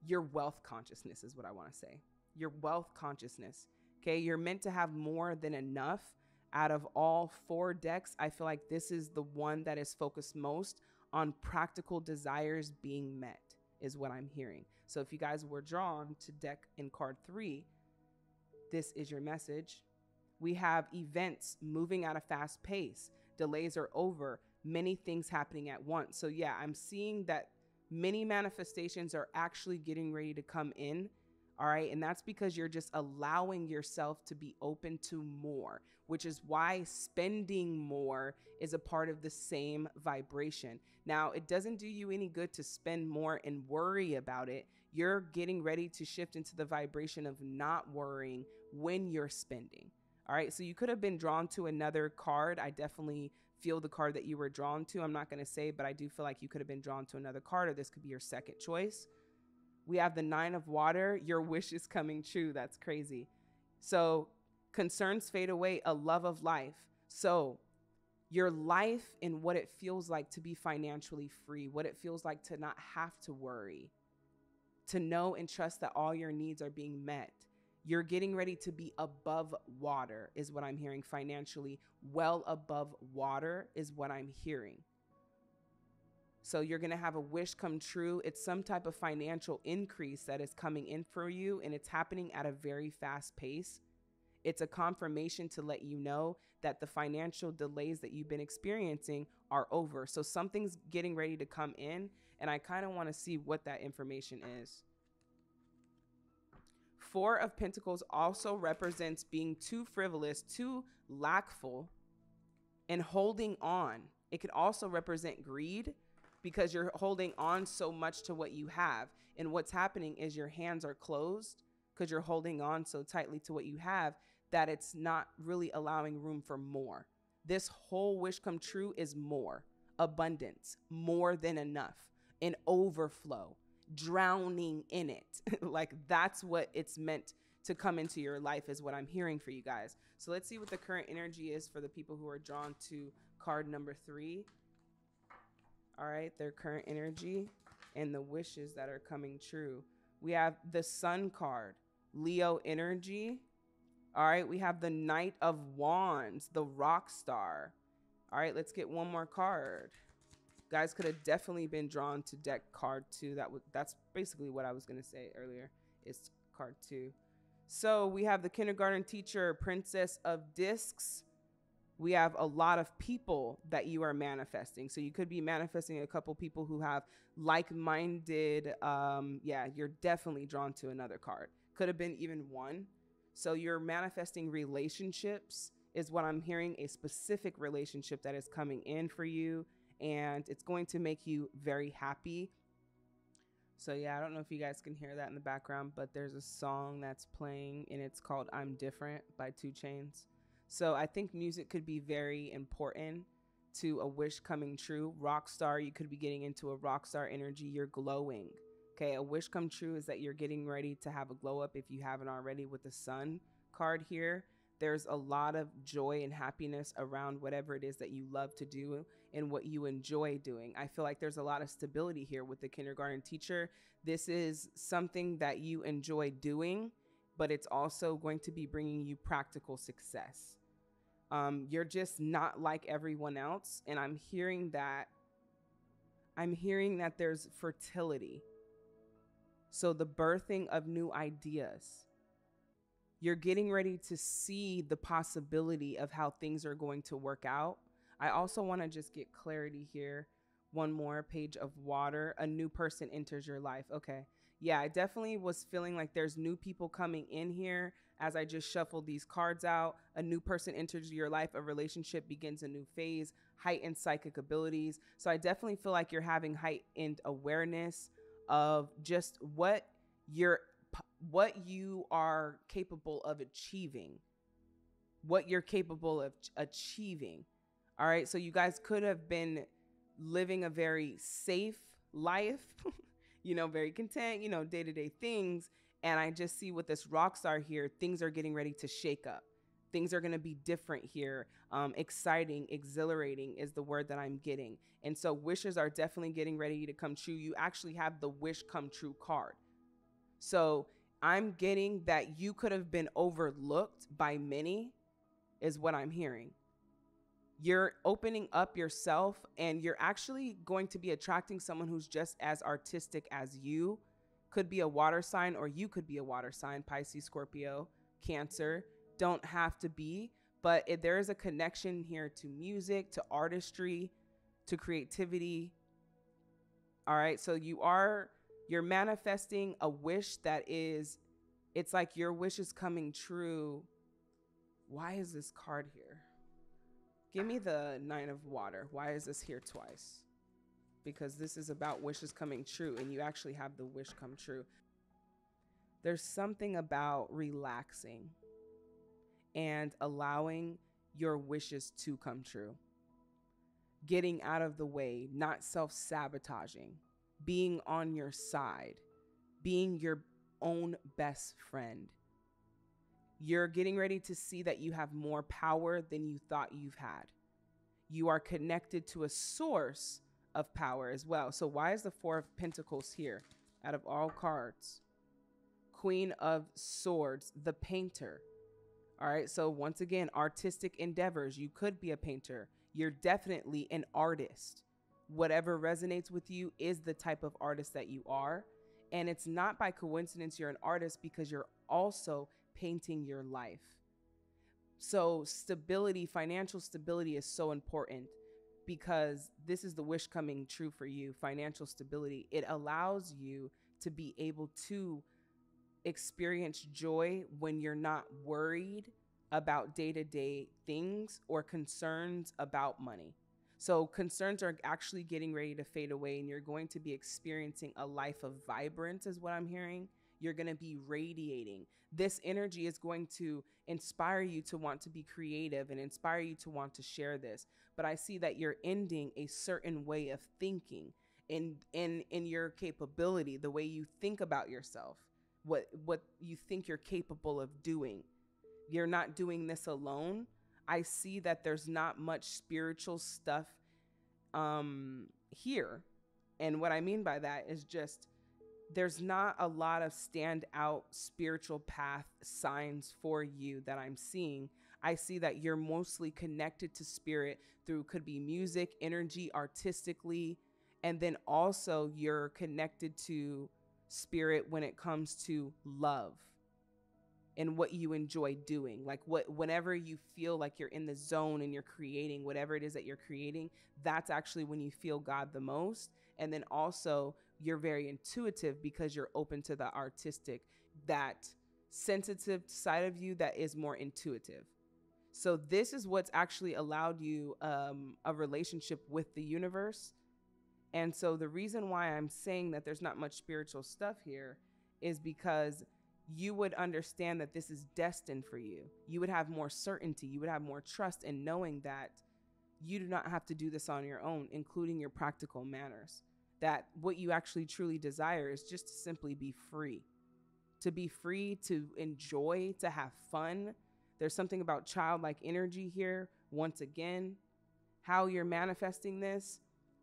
[SPEAKER 1] your wealth consciousness is what I want to say. Your wealth consciousness. Okay, you're meant to have more than enough. Out of all four decks, I feel like this is the one that is focused most on practical desires being met, is what I'm hearing. So if you guys were drawn to deck in card three, this is your message. We have events moving at a fast pace, delays are over, many things happening at once. So, yeah, I'm seeing that many manifestations are actually getting ready to come in. All right. And that's because you're just allowing yourself to be open to more, which is why spending more is a part of the same vibration. Now, it doesn't do you any good to spend more and worry about it. You're getting ready to shift into the vibration of not worrying when you're spending. All right. So you could have been drawn to another card. I definitely feel the card that you were drawn to. I'm not going to say, but I do feel like you could have been drawn to another card, or this could be your second choice. We have the Nine of Water. Your wish is coming true. That's crazy. So, concerns fade away, a love of life. So, your life and what it feels like to be financially free, what it feels like to not have to worry, to know and trust that all your needs are being met you're getting ready to be above water, is what I'm hearing financially. Well above water is what I'm hearing. So you're going to have a wish come true. It's some type of financial increase that is coming in for you, and it's happening at a very fast pace. It's a confirmation to let you know that the financial delays that you've been experiencing are over. So something's getting ready to come in, and I kind of want to see what that information is. Four of Pentacles also represents being too frivolous, too lackful, and holding on. It could also represent greed because you're holding on so much to what you have. And what's happening is your hands are closed because you're holding on so tightly to what you have that it's not really allowing room for more. This whole wish come true is more abundance, more than enough, an overflow, drowning in it. like that's what it's meant to come into your life, is what I'm hearing for you guys. So let's see what the current energy is for the people who are drawn to card number three. All right, their current energy and the wishes that are coming true. We have the Sun card, Leo energy. All right, we have the Knight of Wands, the Rock Star. All right, let's get one more card. Guys could have definitely been drawn to deck card two. That was that's basically what I was gonna say earlier. Is card two. So we have the kindergarten teacher, Princess of Discs. We have a lot of people that you are manifesting. So you could be manifesting a couple people who have like-minded. Um, yeah, you're definitely drawn to another card. Could have been even one. So you're manifesting relationships is what I'm hearing. A specific relationship that is coming in for you and it's going to make you very happy. So yeah, I don't know if you guys can hear that in the background, but there's a song that's playing and it's called I'm Different by 2 Chainz. So I think music could be very important to a wish coming true. Rock star, you could be getting into a rock star energy. You're glowing. Okay, a wish come true is that you're getting ready to have a glow up if you haven't already with the sun card here. There's a lot of joy and happiness around whatever it is that you love to do and what you enjoy doing. I feel like there's a lot of stability here with the kindergarten teacher. This is something that you enjoy doing, but it's also going to be bringing you practical success. Um, you're just not like everyone else. And I'm hearing that. I'm hearing that there's fertility. So, the birthing of new ideas. You're getting ready to see the possibility of how things are going to work out I also want to just get clarity here. One more page of water. A new person enters your life. Okay. Yeah, I definitely was feeling like there's new people coming in here as I just shuffled these cards out. A new person enters your life. A relationship begins a new phase, heightened psychic abilities. So I definitely feel like you're having heightened awareness of just what you're what you are capable of achieving what you're capable of achieving all right. So you guys could have been living a very safe life, you know, very content, you know, day to day things. And I just see with this rock star here, things are getting ready to shake up. Things are going to be different here. Um, exciting, exhilarating is the word that I'm getting. And so wishes are definitely getting ready to come true. You actually have the wish come true card. So I'm getting that you could have been overlooked by many, is what I'm hearing you're opening up yourself and you're actually going to be attracting someone who's just as artistic as you. Could be a water sign, or you could be a water sign Pisces, Scorpio, Cancer. Don't have to be, but there is a connection here to music, to artistry, to creativity. All right. So you are, you're manifesting a wish that is, it's like your wish is coming true. Why is this card here? Give me the Nine of Water. Why is this here twice? Because this is about wishes coming true, and you actually have the wish come true. There's something about relaxing and allowing your wishes to come true. Getting out of the way, not self sabotaging, being on your side, being your own best friend you're getting ready to see that you have more power than you thought you've had. You are connected to a source of power as well. So, why is the Four of Pentacles here out of all cards? Queen of Swords, the painter. All right. So, once again, artistic endeavors. You could be a painter. You're definitely an artist. Whatever resonates with you is the type of artist that you are. And it's not by coincidence you're an artist because you're also painting your life. So, stability, financial stability is so important because this is the wish coming true for you financial stability. It allows you to be able to experience joy when you're not worried about day to day things or concerns about money. So, concerns are actually getting ready to fade away, and you're going to be experiencing a life of vibrance, is what I'm hearing. You're going to be radiating. This energy is going to inspire you to want to be creative and inspire you to want to share this. But I see that you're ending a certain way of thinking in in in your capability, the way you think about yourself, what what you think you're capable of doing. You're not doing this alone I see that there's not much spiritual stuff um, here. And what I mean by that is just there's not a lot of standout spiritual path signs for you that I'm seeing. I see that you're mostly connected to spirit through could be music, energy, artistically, and then also you're connected to spirit when it comes to love and what you enjoy doing. Like what whenever you feel like you're in the zone and you're creating whatever it is that you're creating, that's actually when you feel God the most. And then also you're very intuitive because you're open to the artistic, that sensitive side of you that is more intuitive. So this is what's actually allowed you um, a relationship with the universe. And so the reason why I'm saying that there's not much spiritual stuff here is because you would understand that this is destined for you. You would have more certainty. You would have more trust in knowing that you do not have to do this on your own, including your practical manners. That what you actually truly desire is just to simply be free, to be free, to enjoy, to have fun. There's something about childlike energy here, once again. How you're manifesting this.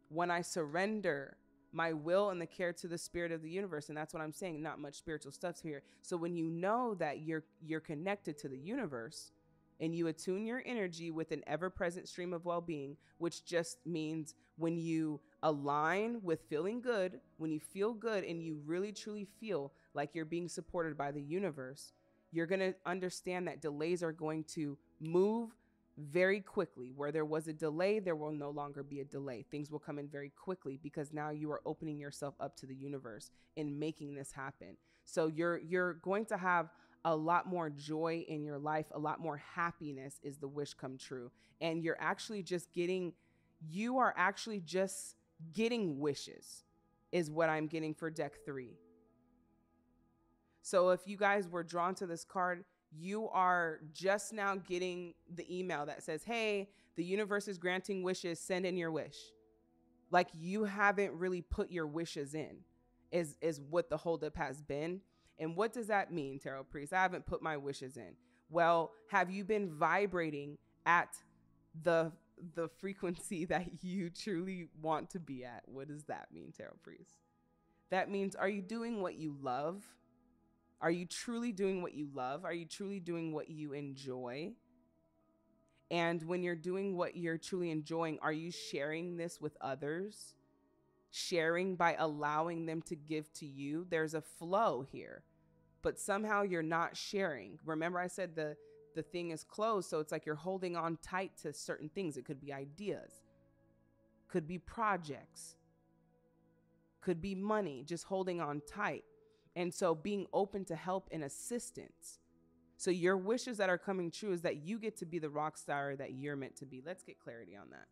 [SPEAKER 1] When I surrender my will and the care to the spirit of the universe and that's what i'm saying not much spiritual stuff here. So when you know that you're you're connected to the universe and you attune your energy with an ever-present stream of well-being which just means when you align with feeling good when you feel good and you really truly feel like you're being supported by the universe you're going to understand that delays are going to move very quickly. Where there was a delay, there will no longer be a delay. Things will come in very quickly because now you are opening yourself up to the universe and making this happen. So you're you're going to have a lot more joy in your life, a lot more happiness is the wish come true. And you're actually just getting you are actually just getting wishes is what I'm getting for deck 3. So if you guys were drawn to this card, you are just now getting the email that says, Hey, the universe is granting wishes, send in your wish. Like you haven't really put your wishes in, is, is what the holdup has been. And what does that mean, Tarot Priest? I haven't put my wishes in. Well, have you been vibrating at the the frequency that you truly want to be at? What does that mean, Tarot Priest? That means are you doing what you love? Are you truly doing what you love? Are you truly doing what you enjoy? And when you're doing what you're truly enjoying, are you sharing this with others? Sharing by allowing them to give to you? There's a flow here, but somehow you're not sharing. Remember, I said the the thing is closed, so it's like you're holding on tight to certain things. It could be ideas, could be projects, could be money, just holding on tight. And so being open to help and assistance. So your wishes that are coming true is that you get to be the rock star that you're meant to be. Let's get clarity on that.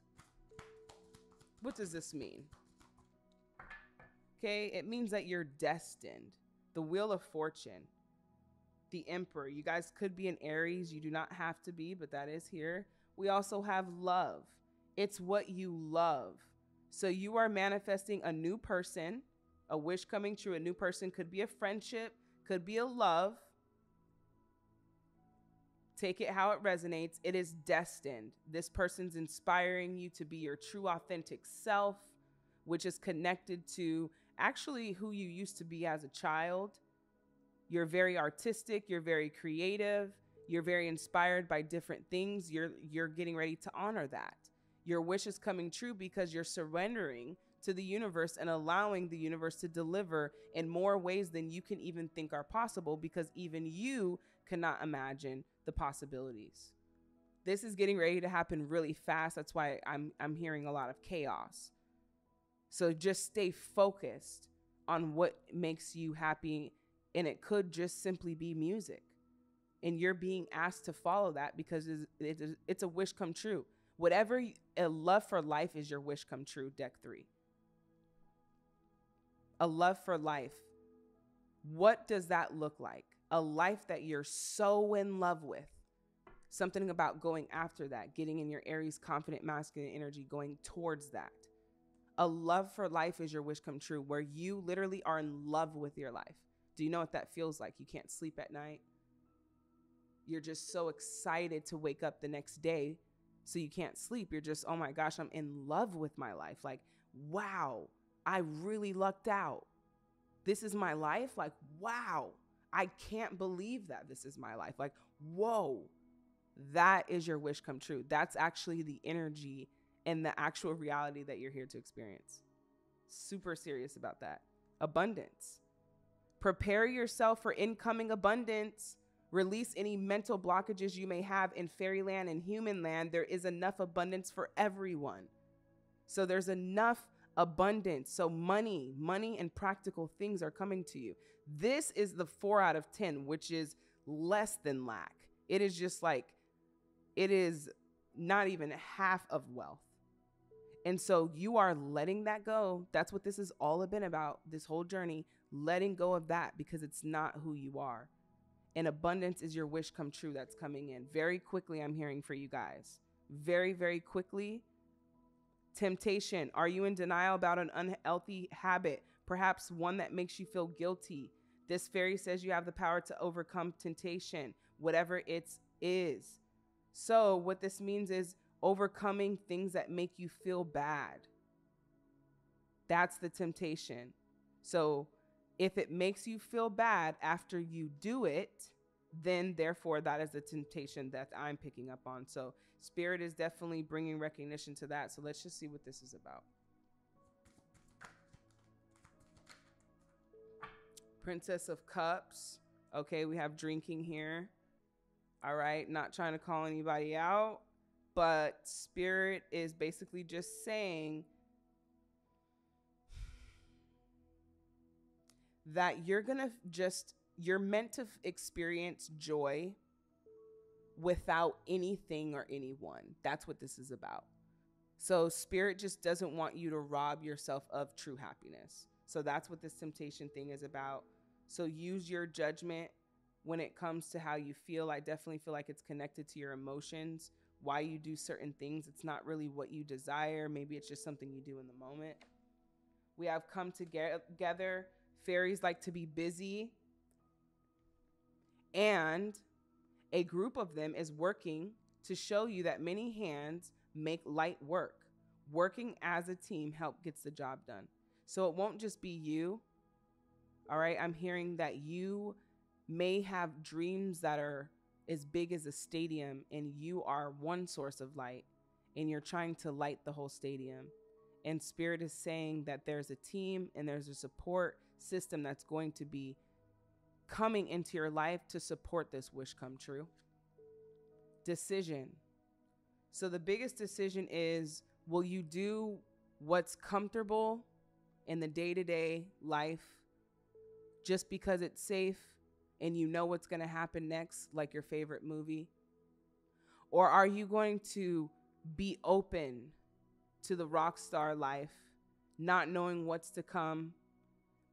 [SPEAKER 1] What does this mean? Okay, it means that you're destined. The wheel of fortune. The emperor. You guys could be an Aries. You do not have to be, but that is here. We also have love. It's what you love. So you are manifesting a new person a wish coming true. A new person could be a friendship, could be a love. Take it how it resonates. It is destined. This person's inspiring you to be your true, authentic self, which is connected to actually who you used to be as a child. You're very artistic, you're very creative, you're very inspired by different things. You're you're getting ready to honor that. Your wish is coming true because you're surrendering to the universe and allowing the universe to deliver in more ways than you can even think are possible because even you cannot imagine the possibilities. This is getting ready to happen really fast. That's why I'm I'm hearing a lot of chaos. So just stay focused on what makes you happy And it could just simply be music. And you're being asked to follow that because it's, it's a wish come true. Whatever a love for life is your wish come true, deck three. A love for life. What does that look like? A life that you're so in love with. Something about going after that, getting in your Aries confident masculine energy, going towards that. A love for life is your wish come true, where you literally are in love with your life. Do you know what that feels like? You can't sleep at night. You're just so excited to wake up the next day. So you can't sleep. You're just, oh my gosh, I'm in love with my life. Like, wow, I really lucked out. This is my life. Like, wow, I can't believe that this is my life. Like, whoa, that is your wish come true. That's actually the energy and the actual reality that you're here to experience. Super serious about that. Abundance. Prepare yourself for incoming abundance. Release any mental blockages you may have in fairyland and human land. There is enough abundance for everyone. So there's enough abundance. So money, money and practical things are coming to you. This is the four out of 10, which is less than lack. It is just like, it is not even half of wealth. And so you are letting that go. That's what this is all been about this whole journey, letting go of that because it's not who you are. And abundance is your wish come true that's coming in. Very quickly, I'm hearing for you guys. Very, very quickly. Temptation. Are you in denial about an unhealthy habit? Perhaps one that makes you feel guilty. This fairy says you have the power to overcome temptation, whatever it is. So, what this means is overcoming things that make you feel bad. That's the temptation. So if it makes you feel bad after you do it, then therefore that is the temptation that I'm picking up on. So spirit is definitely bringing recognition to that. So let's just see what this is about. Princess of Cups. Okay, we have drinking here. All right, not trying to call anybody out but spirit is basically just saying that you're going to just you're meant to experience joy without anything or anyone. That's what this is about. So spirit just doesn't want you to rob yourself of true happiness. So that's what this temptation thing is about. So use your judgment when it comes to how you feel. I definitely feel like it's connected to your emotions why you do certain things. It's not really what you desire. Maybe it's just something you do in the moment. We have come together. Fairies like to be busy. And a group of them is working to show you that many hands make light work. Working as a team help gets the job done. So it won't just be you. All right, I'm hearing that you may have dreams that are as big as a stadium and you are one source of light and you're trying to light the whole stadium. And Spirit is saying that there's a team and there's a support system that's going to be coming into your life to support this wish come true. Decision. So the biggest decision is will you do what's comfortable in the day to day life just because it's safe and you know what's going to happen next, like your favorite movie? Or are you going to be open to the rock star life, not knowing what's to come,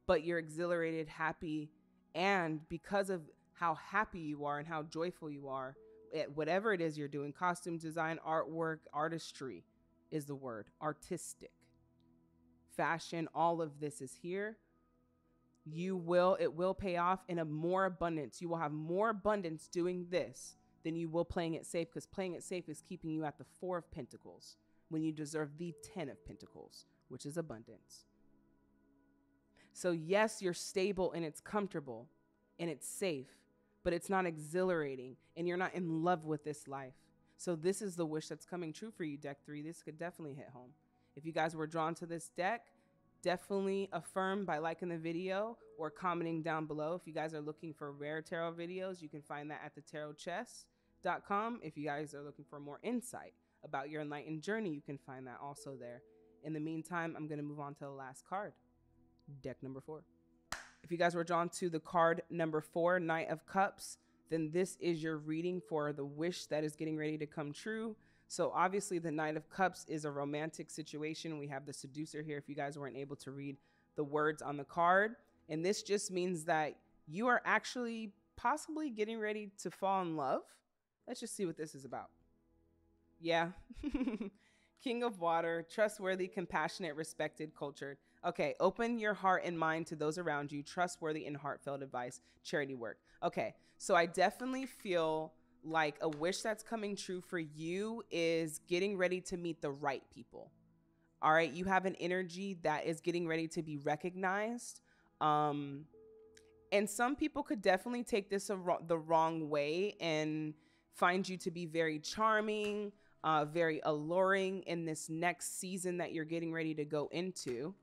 [SPEAKER 1] but you're exhilarated, happy, and because of how happy you are and how joyful you are, at whatever it is you're doing costume design, artwork, artistry is the word, artistic, fashion, all of this is here. You will it will pay off in a more abundance. You will have more abundance doing this than you will playing it safe because playing it safe is keeping you at the four of pentacles when you deserve the ten of pentacles which is abundance so yes you're stable and it's comfortable and it's safe but it's not exhilarating and you're not in love with this life so this is the wish that's coming true for you deck three this could definitely hit home if you guys were drawn to this deck definitely affirm by liking the video or commenting down below. If you guys are looking for rare tarot videos, you can find that at thetarotchest.com. If you guys are looking for more insight about your enlightened journey, you can find that also there. In the meantime, I'm going to move on to the last card, deck number four. If you guys were drawn to the card number four, Knight of Cups, then this is your reading for the wish that is getting ready to come true. So obviously, the Knight of Cups is a romantic situation. We have the seducer here. If you guys weren't able to read the words on the card, and this just means that you are actually possibly getting ready to fall in love. Let's just see what this is about. Yeah. King of water, trustworthy, compassionate, respected, cultured. Okay, open your heart and mind to those around you, trustworthy and heartfelt advice, charity work. Okay, so I definitely feel like a wish that's coming true for you is getting ready to meet the right people. All right, you have an energy that is getting ready to be recognized. Um, and some people could definitely take this the wrong way and find you to be very charming, uh, very alluring in this next season that you're getting ready to go into.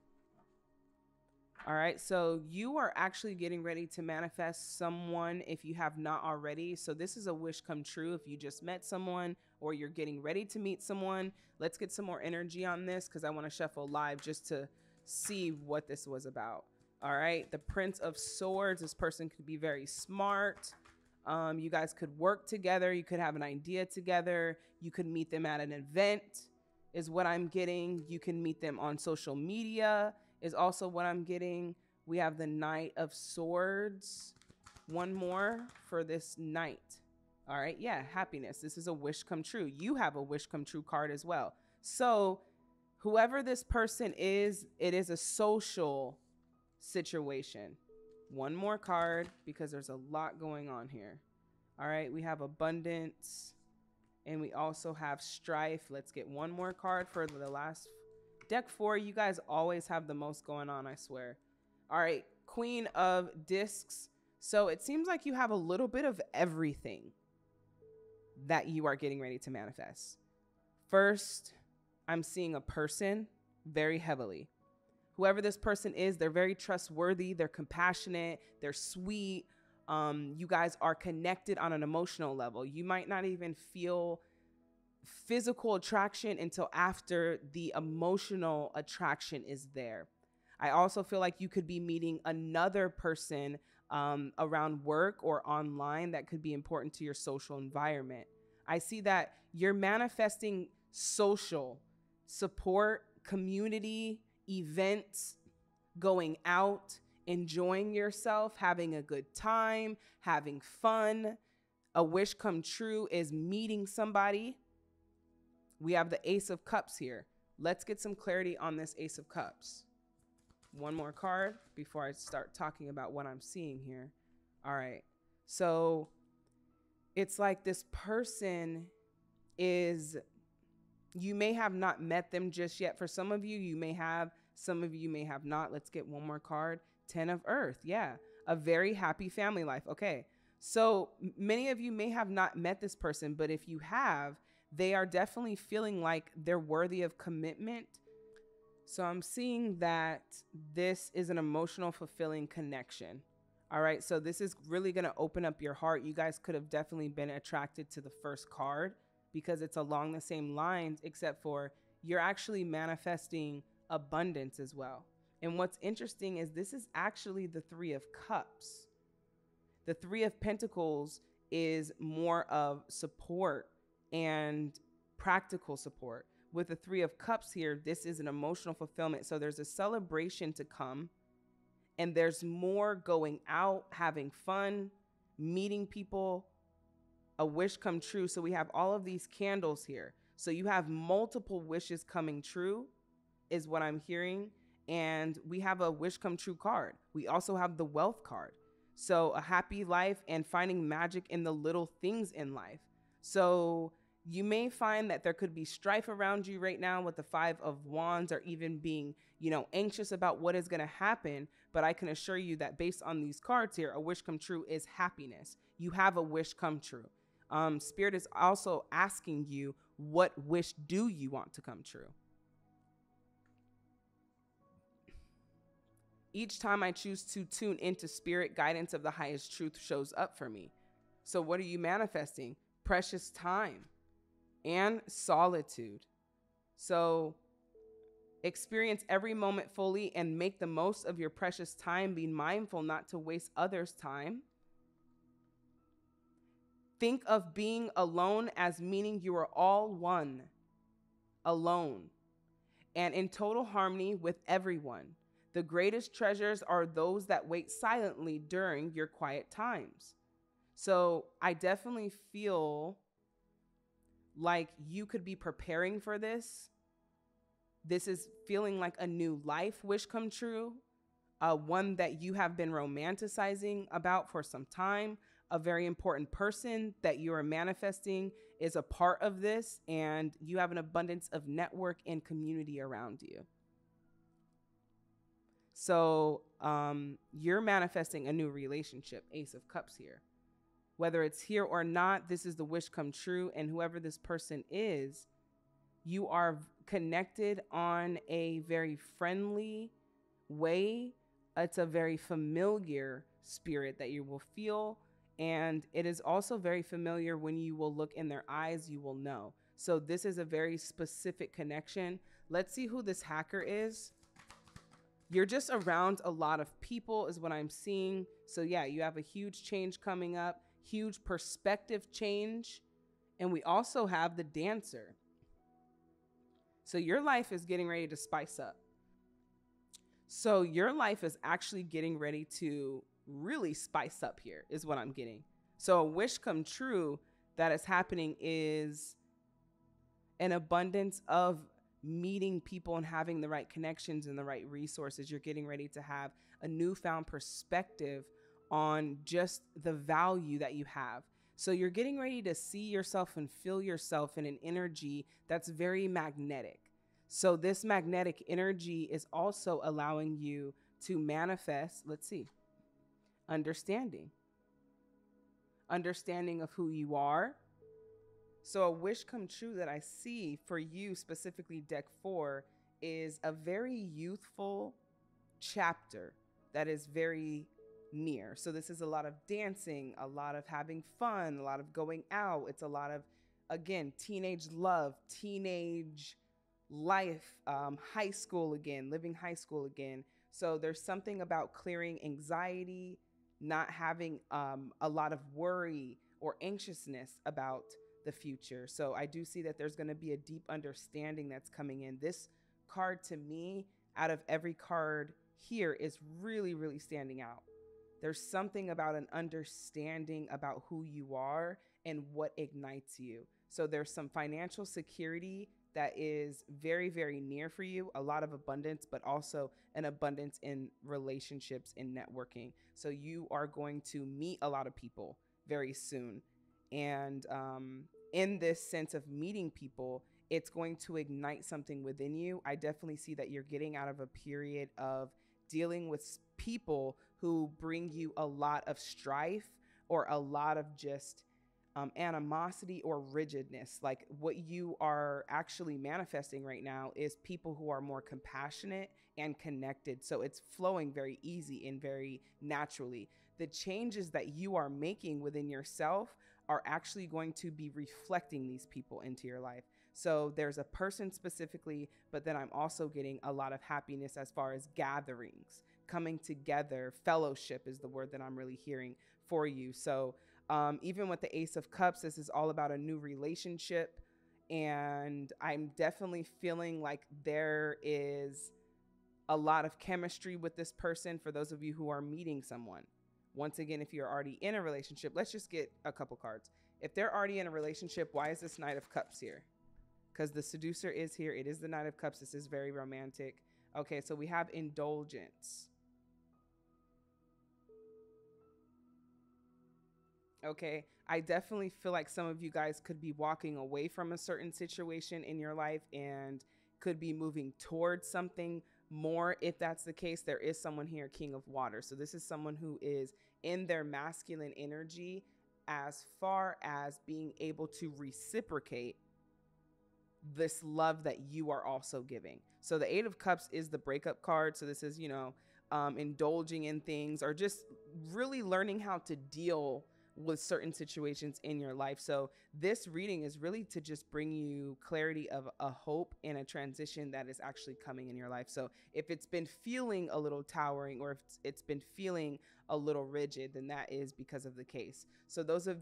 [SPEAKER 1] All right, so you are actually getting ready to manifest someone if you have not already. So, this is a wish come true if you just met someone or you're getting ready to meet someone. Let's get some more energy on this because I want to shuffle live just to see what this was about. All right, the Prince of Swords. This person could be very smart. Um, you guys could work together. You could have an idea together. You could meet them at an event, is what I'm getting. You can meet them on social media is also what I'm getting. We have the Knight of Swords. One more for this night. All right, yeah, happiness. This is a wish come true. You have a wish come true card as well. So, whoever this person is, it is a social situation. One more card because there's a lot going on here. All right, we have abundance and we also have strife. Let's get one more card for the last Deck four, you guys always have the most going on, I swear. All right, Queen of Discs. So it seems like you have a little bit of everything that you are getting ready to manifest. First, I'm seeing a person very heavily. Whoever this person is, they're very trustworthy, they're compassionate, they're sweet. Um, you guys are connected on an emotional level. You might not even feel physical attraction until after the emotional attraction is there. I also feel like you could be meeting another person um, around work or online that could be important to your social environment. I see that you're manifesting social support, community, events, going out, enjoying yourself, having a good time, having fun. A wish come true is meeting somebody we have the Ace of Cups here. Let's get some clarity on this Ace of Cups. One more card before I start talking about what I'm seeing here. All right. So it's like this person is, you may have not met them just yet. For some of you, you may have, some of you may have not. Let's get one more card. Ten of Earth. Yeah. A very happy family life. Okay. So many of you may have not met this person, but if you have, they are definitely feeling like they're worthy of commitment. So I'm seeing that this is an emotional, fulfilling connection. All right. So this is really going to open up your heart. You guys could have definitely been attracted to the first card because it's along the same lines, except for you're actually manifesting abundance as well. And what's interesting is this is actually the Three of Cups. The Three of Pentacles is more of support and practical support. With the Three of Cups here, this is an emotional fulfillment. So there's a celebration to come, and there's more going out, having fun, meeting people, a wish come true. So we have all of these candles here. So you have multiple wishes coming true, is what I'm hearing. And we have a wish come true card. We also have the wealth card. So a happy life and finding magic in the little things in life. So you may find that there could be strife around you right now with the five of wands or even being you know anxious about what is going to happen but i can assure you that based on these cards here a wish come true is happiness. You have a wish come true. Um, spirit is also asking you what wish do you want to come true? Each time i choose to tune into spirit guidance of the highest truth shows up for me. So what are you manifesting? Precious time and solitude. So Experience every moment fully and make the most of your precious time, Be mindful not to waste others' time. Think of being alone as meaning you are all one, alone, and in total harmony with everyone. The greatest treasures are those that wait silently during your quiet times. So I definitely feel like you could be preparing for this. This is feeling like a new life wish come true, uh, one that you have been romanticizing about for some time. A very important person that you are manifesting is a part of this, and you have an abundance of network and community around you. So um, you're manifesting a new relationship, Ace of Cups here. Whether it's here or not, this is the wish come true. And whoever this person is, you are connected on a very friendly way. It's a very familiar spirit that you will feel. And it is also very familiar when you will look in their eyes, you will know. So, this is a very specific connection. Let's see who this hacker is you're just around a lot of people is what I'm seeing. So yeah, you have a huge change coming up, huge perspective change, and we also have the dancer. So your life is getting ready to spice up. So your life is actually getting ready to really spice up here is what I'm getting. So a wish come true that is happening is an abundance of meeting people and having the right connections and the right resources. You're getting ready to have a newfound perspective on just the value that you have. So you're getting ready to see yourself and feel yourself in an energy that's very magnetic. So this magnetic energy is also allowing you to manifest, let's see, understanding. Understanding of who you are, so, a wish come true that I see for you, specifically deck four, is a very youthful chapter that is very near. So, this is a lot of dancing, a lot of having fun, a lot of going out. It's a lot of, again, teenage love, teenage life, um, high school again, living high school again. So, there's something about clearing anxiety, not having um, a lot of worry or anxiousness about the future. So I do see that there's going to be a deep understanding that's coming in. This card to me, out of every card here, is really, really standing out. There's something about an understanding about who you are and what ignites you. So there's some financial security that is very, very near for you, a lot of abundance, but also an abundance in relationships and networking. So you are going to meet a lot of people very soon and um, in this sense of meeting people, it's going to ignite something within you. I definitely see that you're getting out of a period of dealing with people who bring you a lot of strife or a lot of just um, animosity or rigidness. Like what you are actually manifesting right now is people who are more compassionate and connected. So it's flowing very easy and very naturally. The changes that you are making within yourself are actually going to be reflecting these people into your life. So there's a person specifically, but then I'm also getting a lot of happiness as far as gatherings, coming together. Fellowship is the word that I'm really hearing for you. So um, even with the Ace of Cups, this is all about a new relationship. And I'm definitely feeling like there is a lot of chemistry with this person for those of you who are meeting someone. Once again, if you're already in a relationship, let's just get a couple cards. If they're already in a relationship, why is this Knight of Cups here? Because the seducer is here. It is the Knight of Cups. This is very romantic. Okay, so we have indulgence. Okay, I definitely feel like some of you guys could be walking away from a certain situation in your life and could be moving towards something more. If that's the case there is someone here king of water. So this is someone who is in their masculine energy as far as being able to reciprocate this love that you are also giving. So the eight of cups is the breakup card. So this is you know um, indulging in things or just really learning how to deal with certain situations in your life. So, this reading is really to just bring you clarity of a hope and a transition that is actually coming in your life. So, if it's been feeling a little towering or if it's been feeling a little rigid, then that is because of the case. So, those of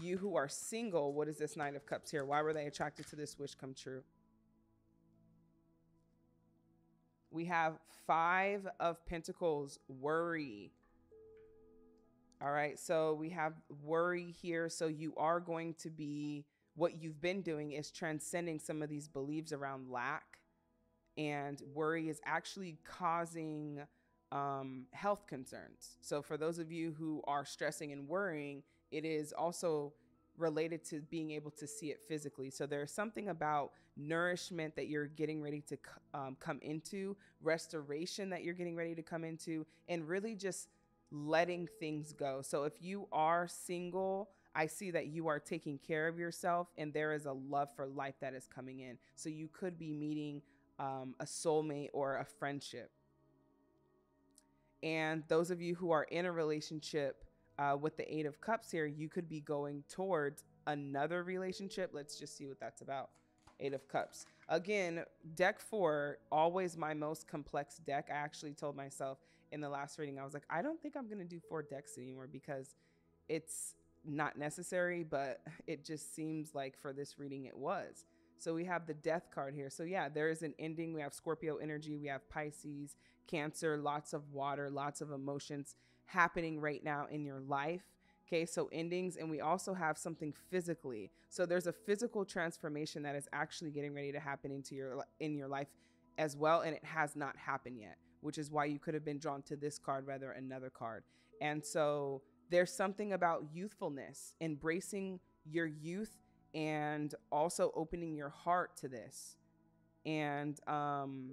[SPEAKER 1] you who are single, what is this Nine of Cups here? Why were they attracted to this wish come true? We have Five of Pentacles, worry. All right, so we have worry here. So you are going to be, what you've been doing is transcending some of these beliefs around lack. And worry is actually causing um, health concerns. So for those of you who are stressing and worrying, it is also related to being able to see it physically. So there's something about nourishment that you're getting ready to um, come into, restoration that you're getting ready to come into, and really just letting things go. So if you are single, I see that you are taking care of yourself and there is a love for life that is coming in. So you could be meeting um, a soulmate or a friendship. And those of you who are in a relationship uh, with the Eight of Cups here, you could be going towards another relationship. Let's just see what that's about. Eight of Cups. Again, deck four, always my most complex deck. I actually told myself in the last reading, I was like, I don't think I'm going to do four decks anymore because it's not necessary, but it just seems like for this reading it was. So we have the death card here. So yeah, there is an ending. We have Scorpio energy, we have Pisces, Cancer, lots of water, lots of emotions happening right now in your life. Okay, so endings, and we also have something physically. So there's a physical transformation that is actually getting ready to happen into your in your life as well, and it has not happened yet, which is why you could have been drawn to this card rather another card. And so there's something about youthfulness, embracing your youth, and also opening your heart to this. And um,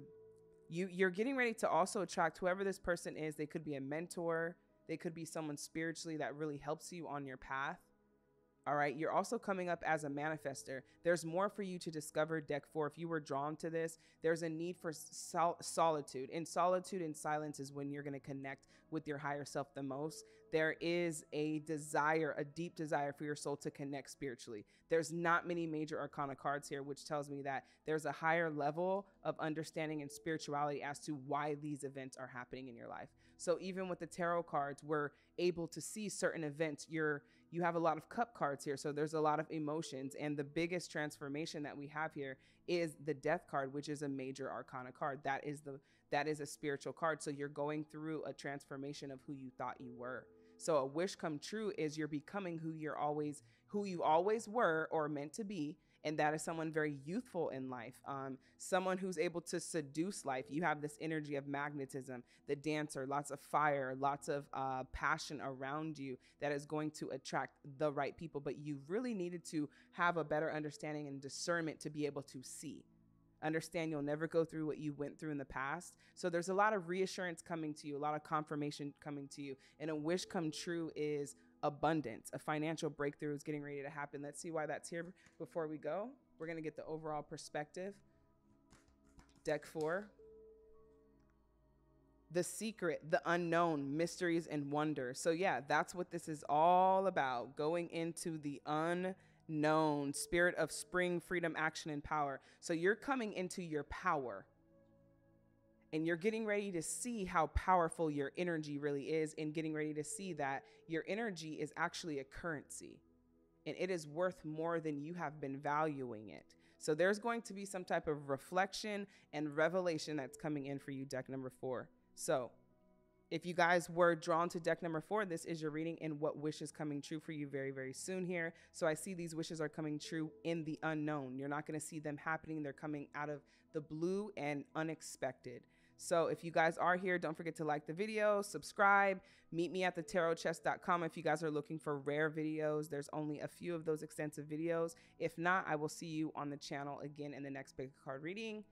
[SPEAKER 1] you you're getting ready to also attract whoever this person is. They could be a mentor they could be someone spiritually that really helps you on your path. All right. You're also coming up as a manifester. There's more for you to discover, deck four. If you were drawn to this, there's a need for sol- solitude. In solitude and silence is when you're going to connect with your higher self the most. There is a desire, a deep desire for your soul to connect spiritually. There's not many major arcana cards here, which tells me that there's a higher level of understanding and spirituality as to why these events are happening in your life. So even with the tarot cards, we're able to see certain events. You're you have a lot of cup cards here, so there's a lot of emotions. And the biggest transformation that we have here is the death card, which is a major arcana card. That is the that is a spiritual card. So you're going through a transformation of who you thought you were. So a wish come true is you're becoming who you're always who you always were or meant to be and that is someone very youthful in life, um, someone who's able to seduce life. You have this energy of magnetism, the dancer, lots of fire, lots of uh, passion around you that is going to attract the right people. But you really needed to have a better understanding and discernment to be able to see. Understand you'll never go through what you went through in the past. So there's a lot of reassurance coming to you, a lot of confirmation coming to you. And a wish come true is abundance. A financial breakthrough is getting ready to happen. Let's see why that's here before we go. We're going to get the overall perspective. Deck four. The secret, the unknown, mysteries, and wonder. So, yeah, that's what this is all about going into the unknown, spirit of spring, freedom, action, and power. So, you're coming into your power and you're getting ready to see how powerful your energy really is and getting ready to see that your energy is actually a currency and it is worth more than you have been valuing it. So there's going to be some type of reflection and revelation that's coming in for you, deck number four. So if you guys were drawn to deck number four, this is your reading and what wish is coming true for you very, very soon here. So I see these wishes are coming true in the unknown. You're not going to see them happening. They're coming out of the blue and unexpected. So if you guys are here, don't forget to like the video, subscribe, meet me at thetarotchest.com if you guys are looking for rare videos. There's only a few of those extensive videos. If not, I will see you on the channel again in the next big card reading.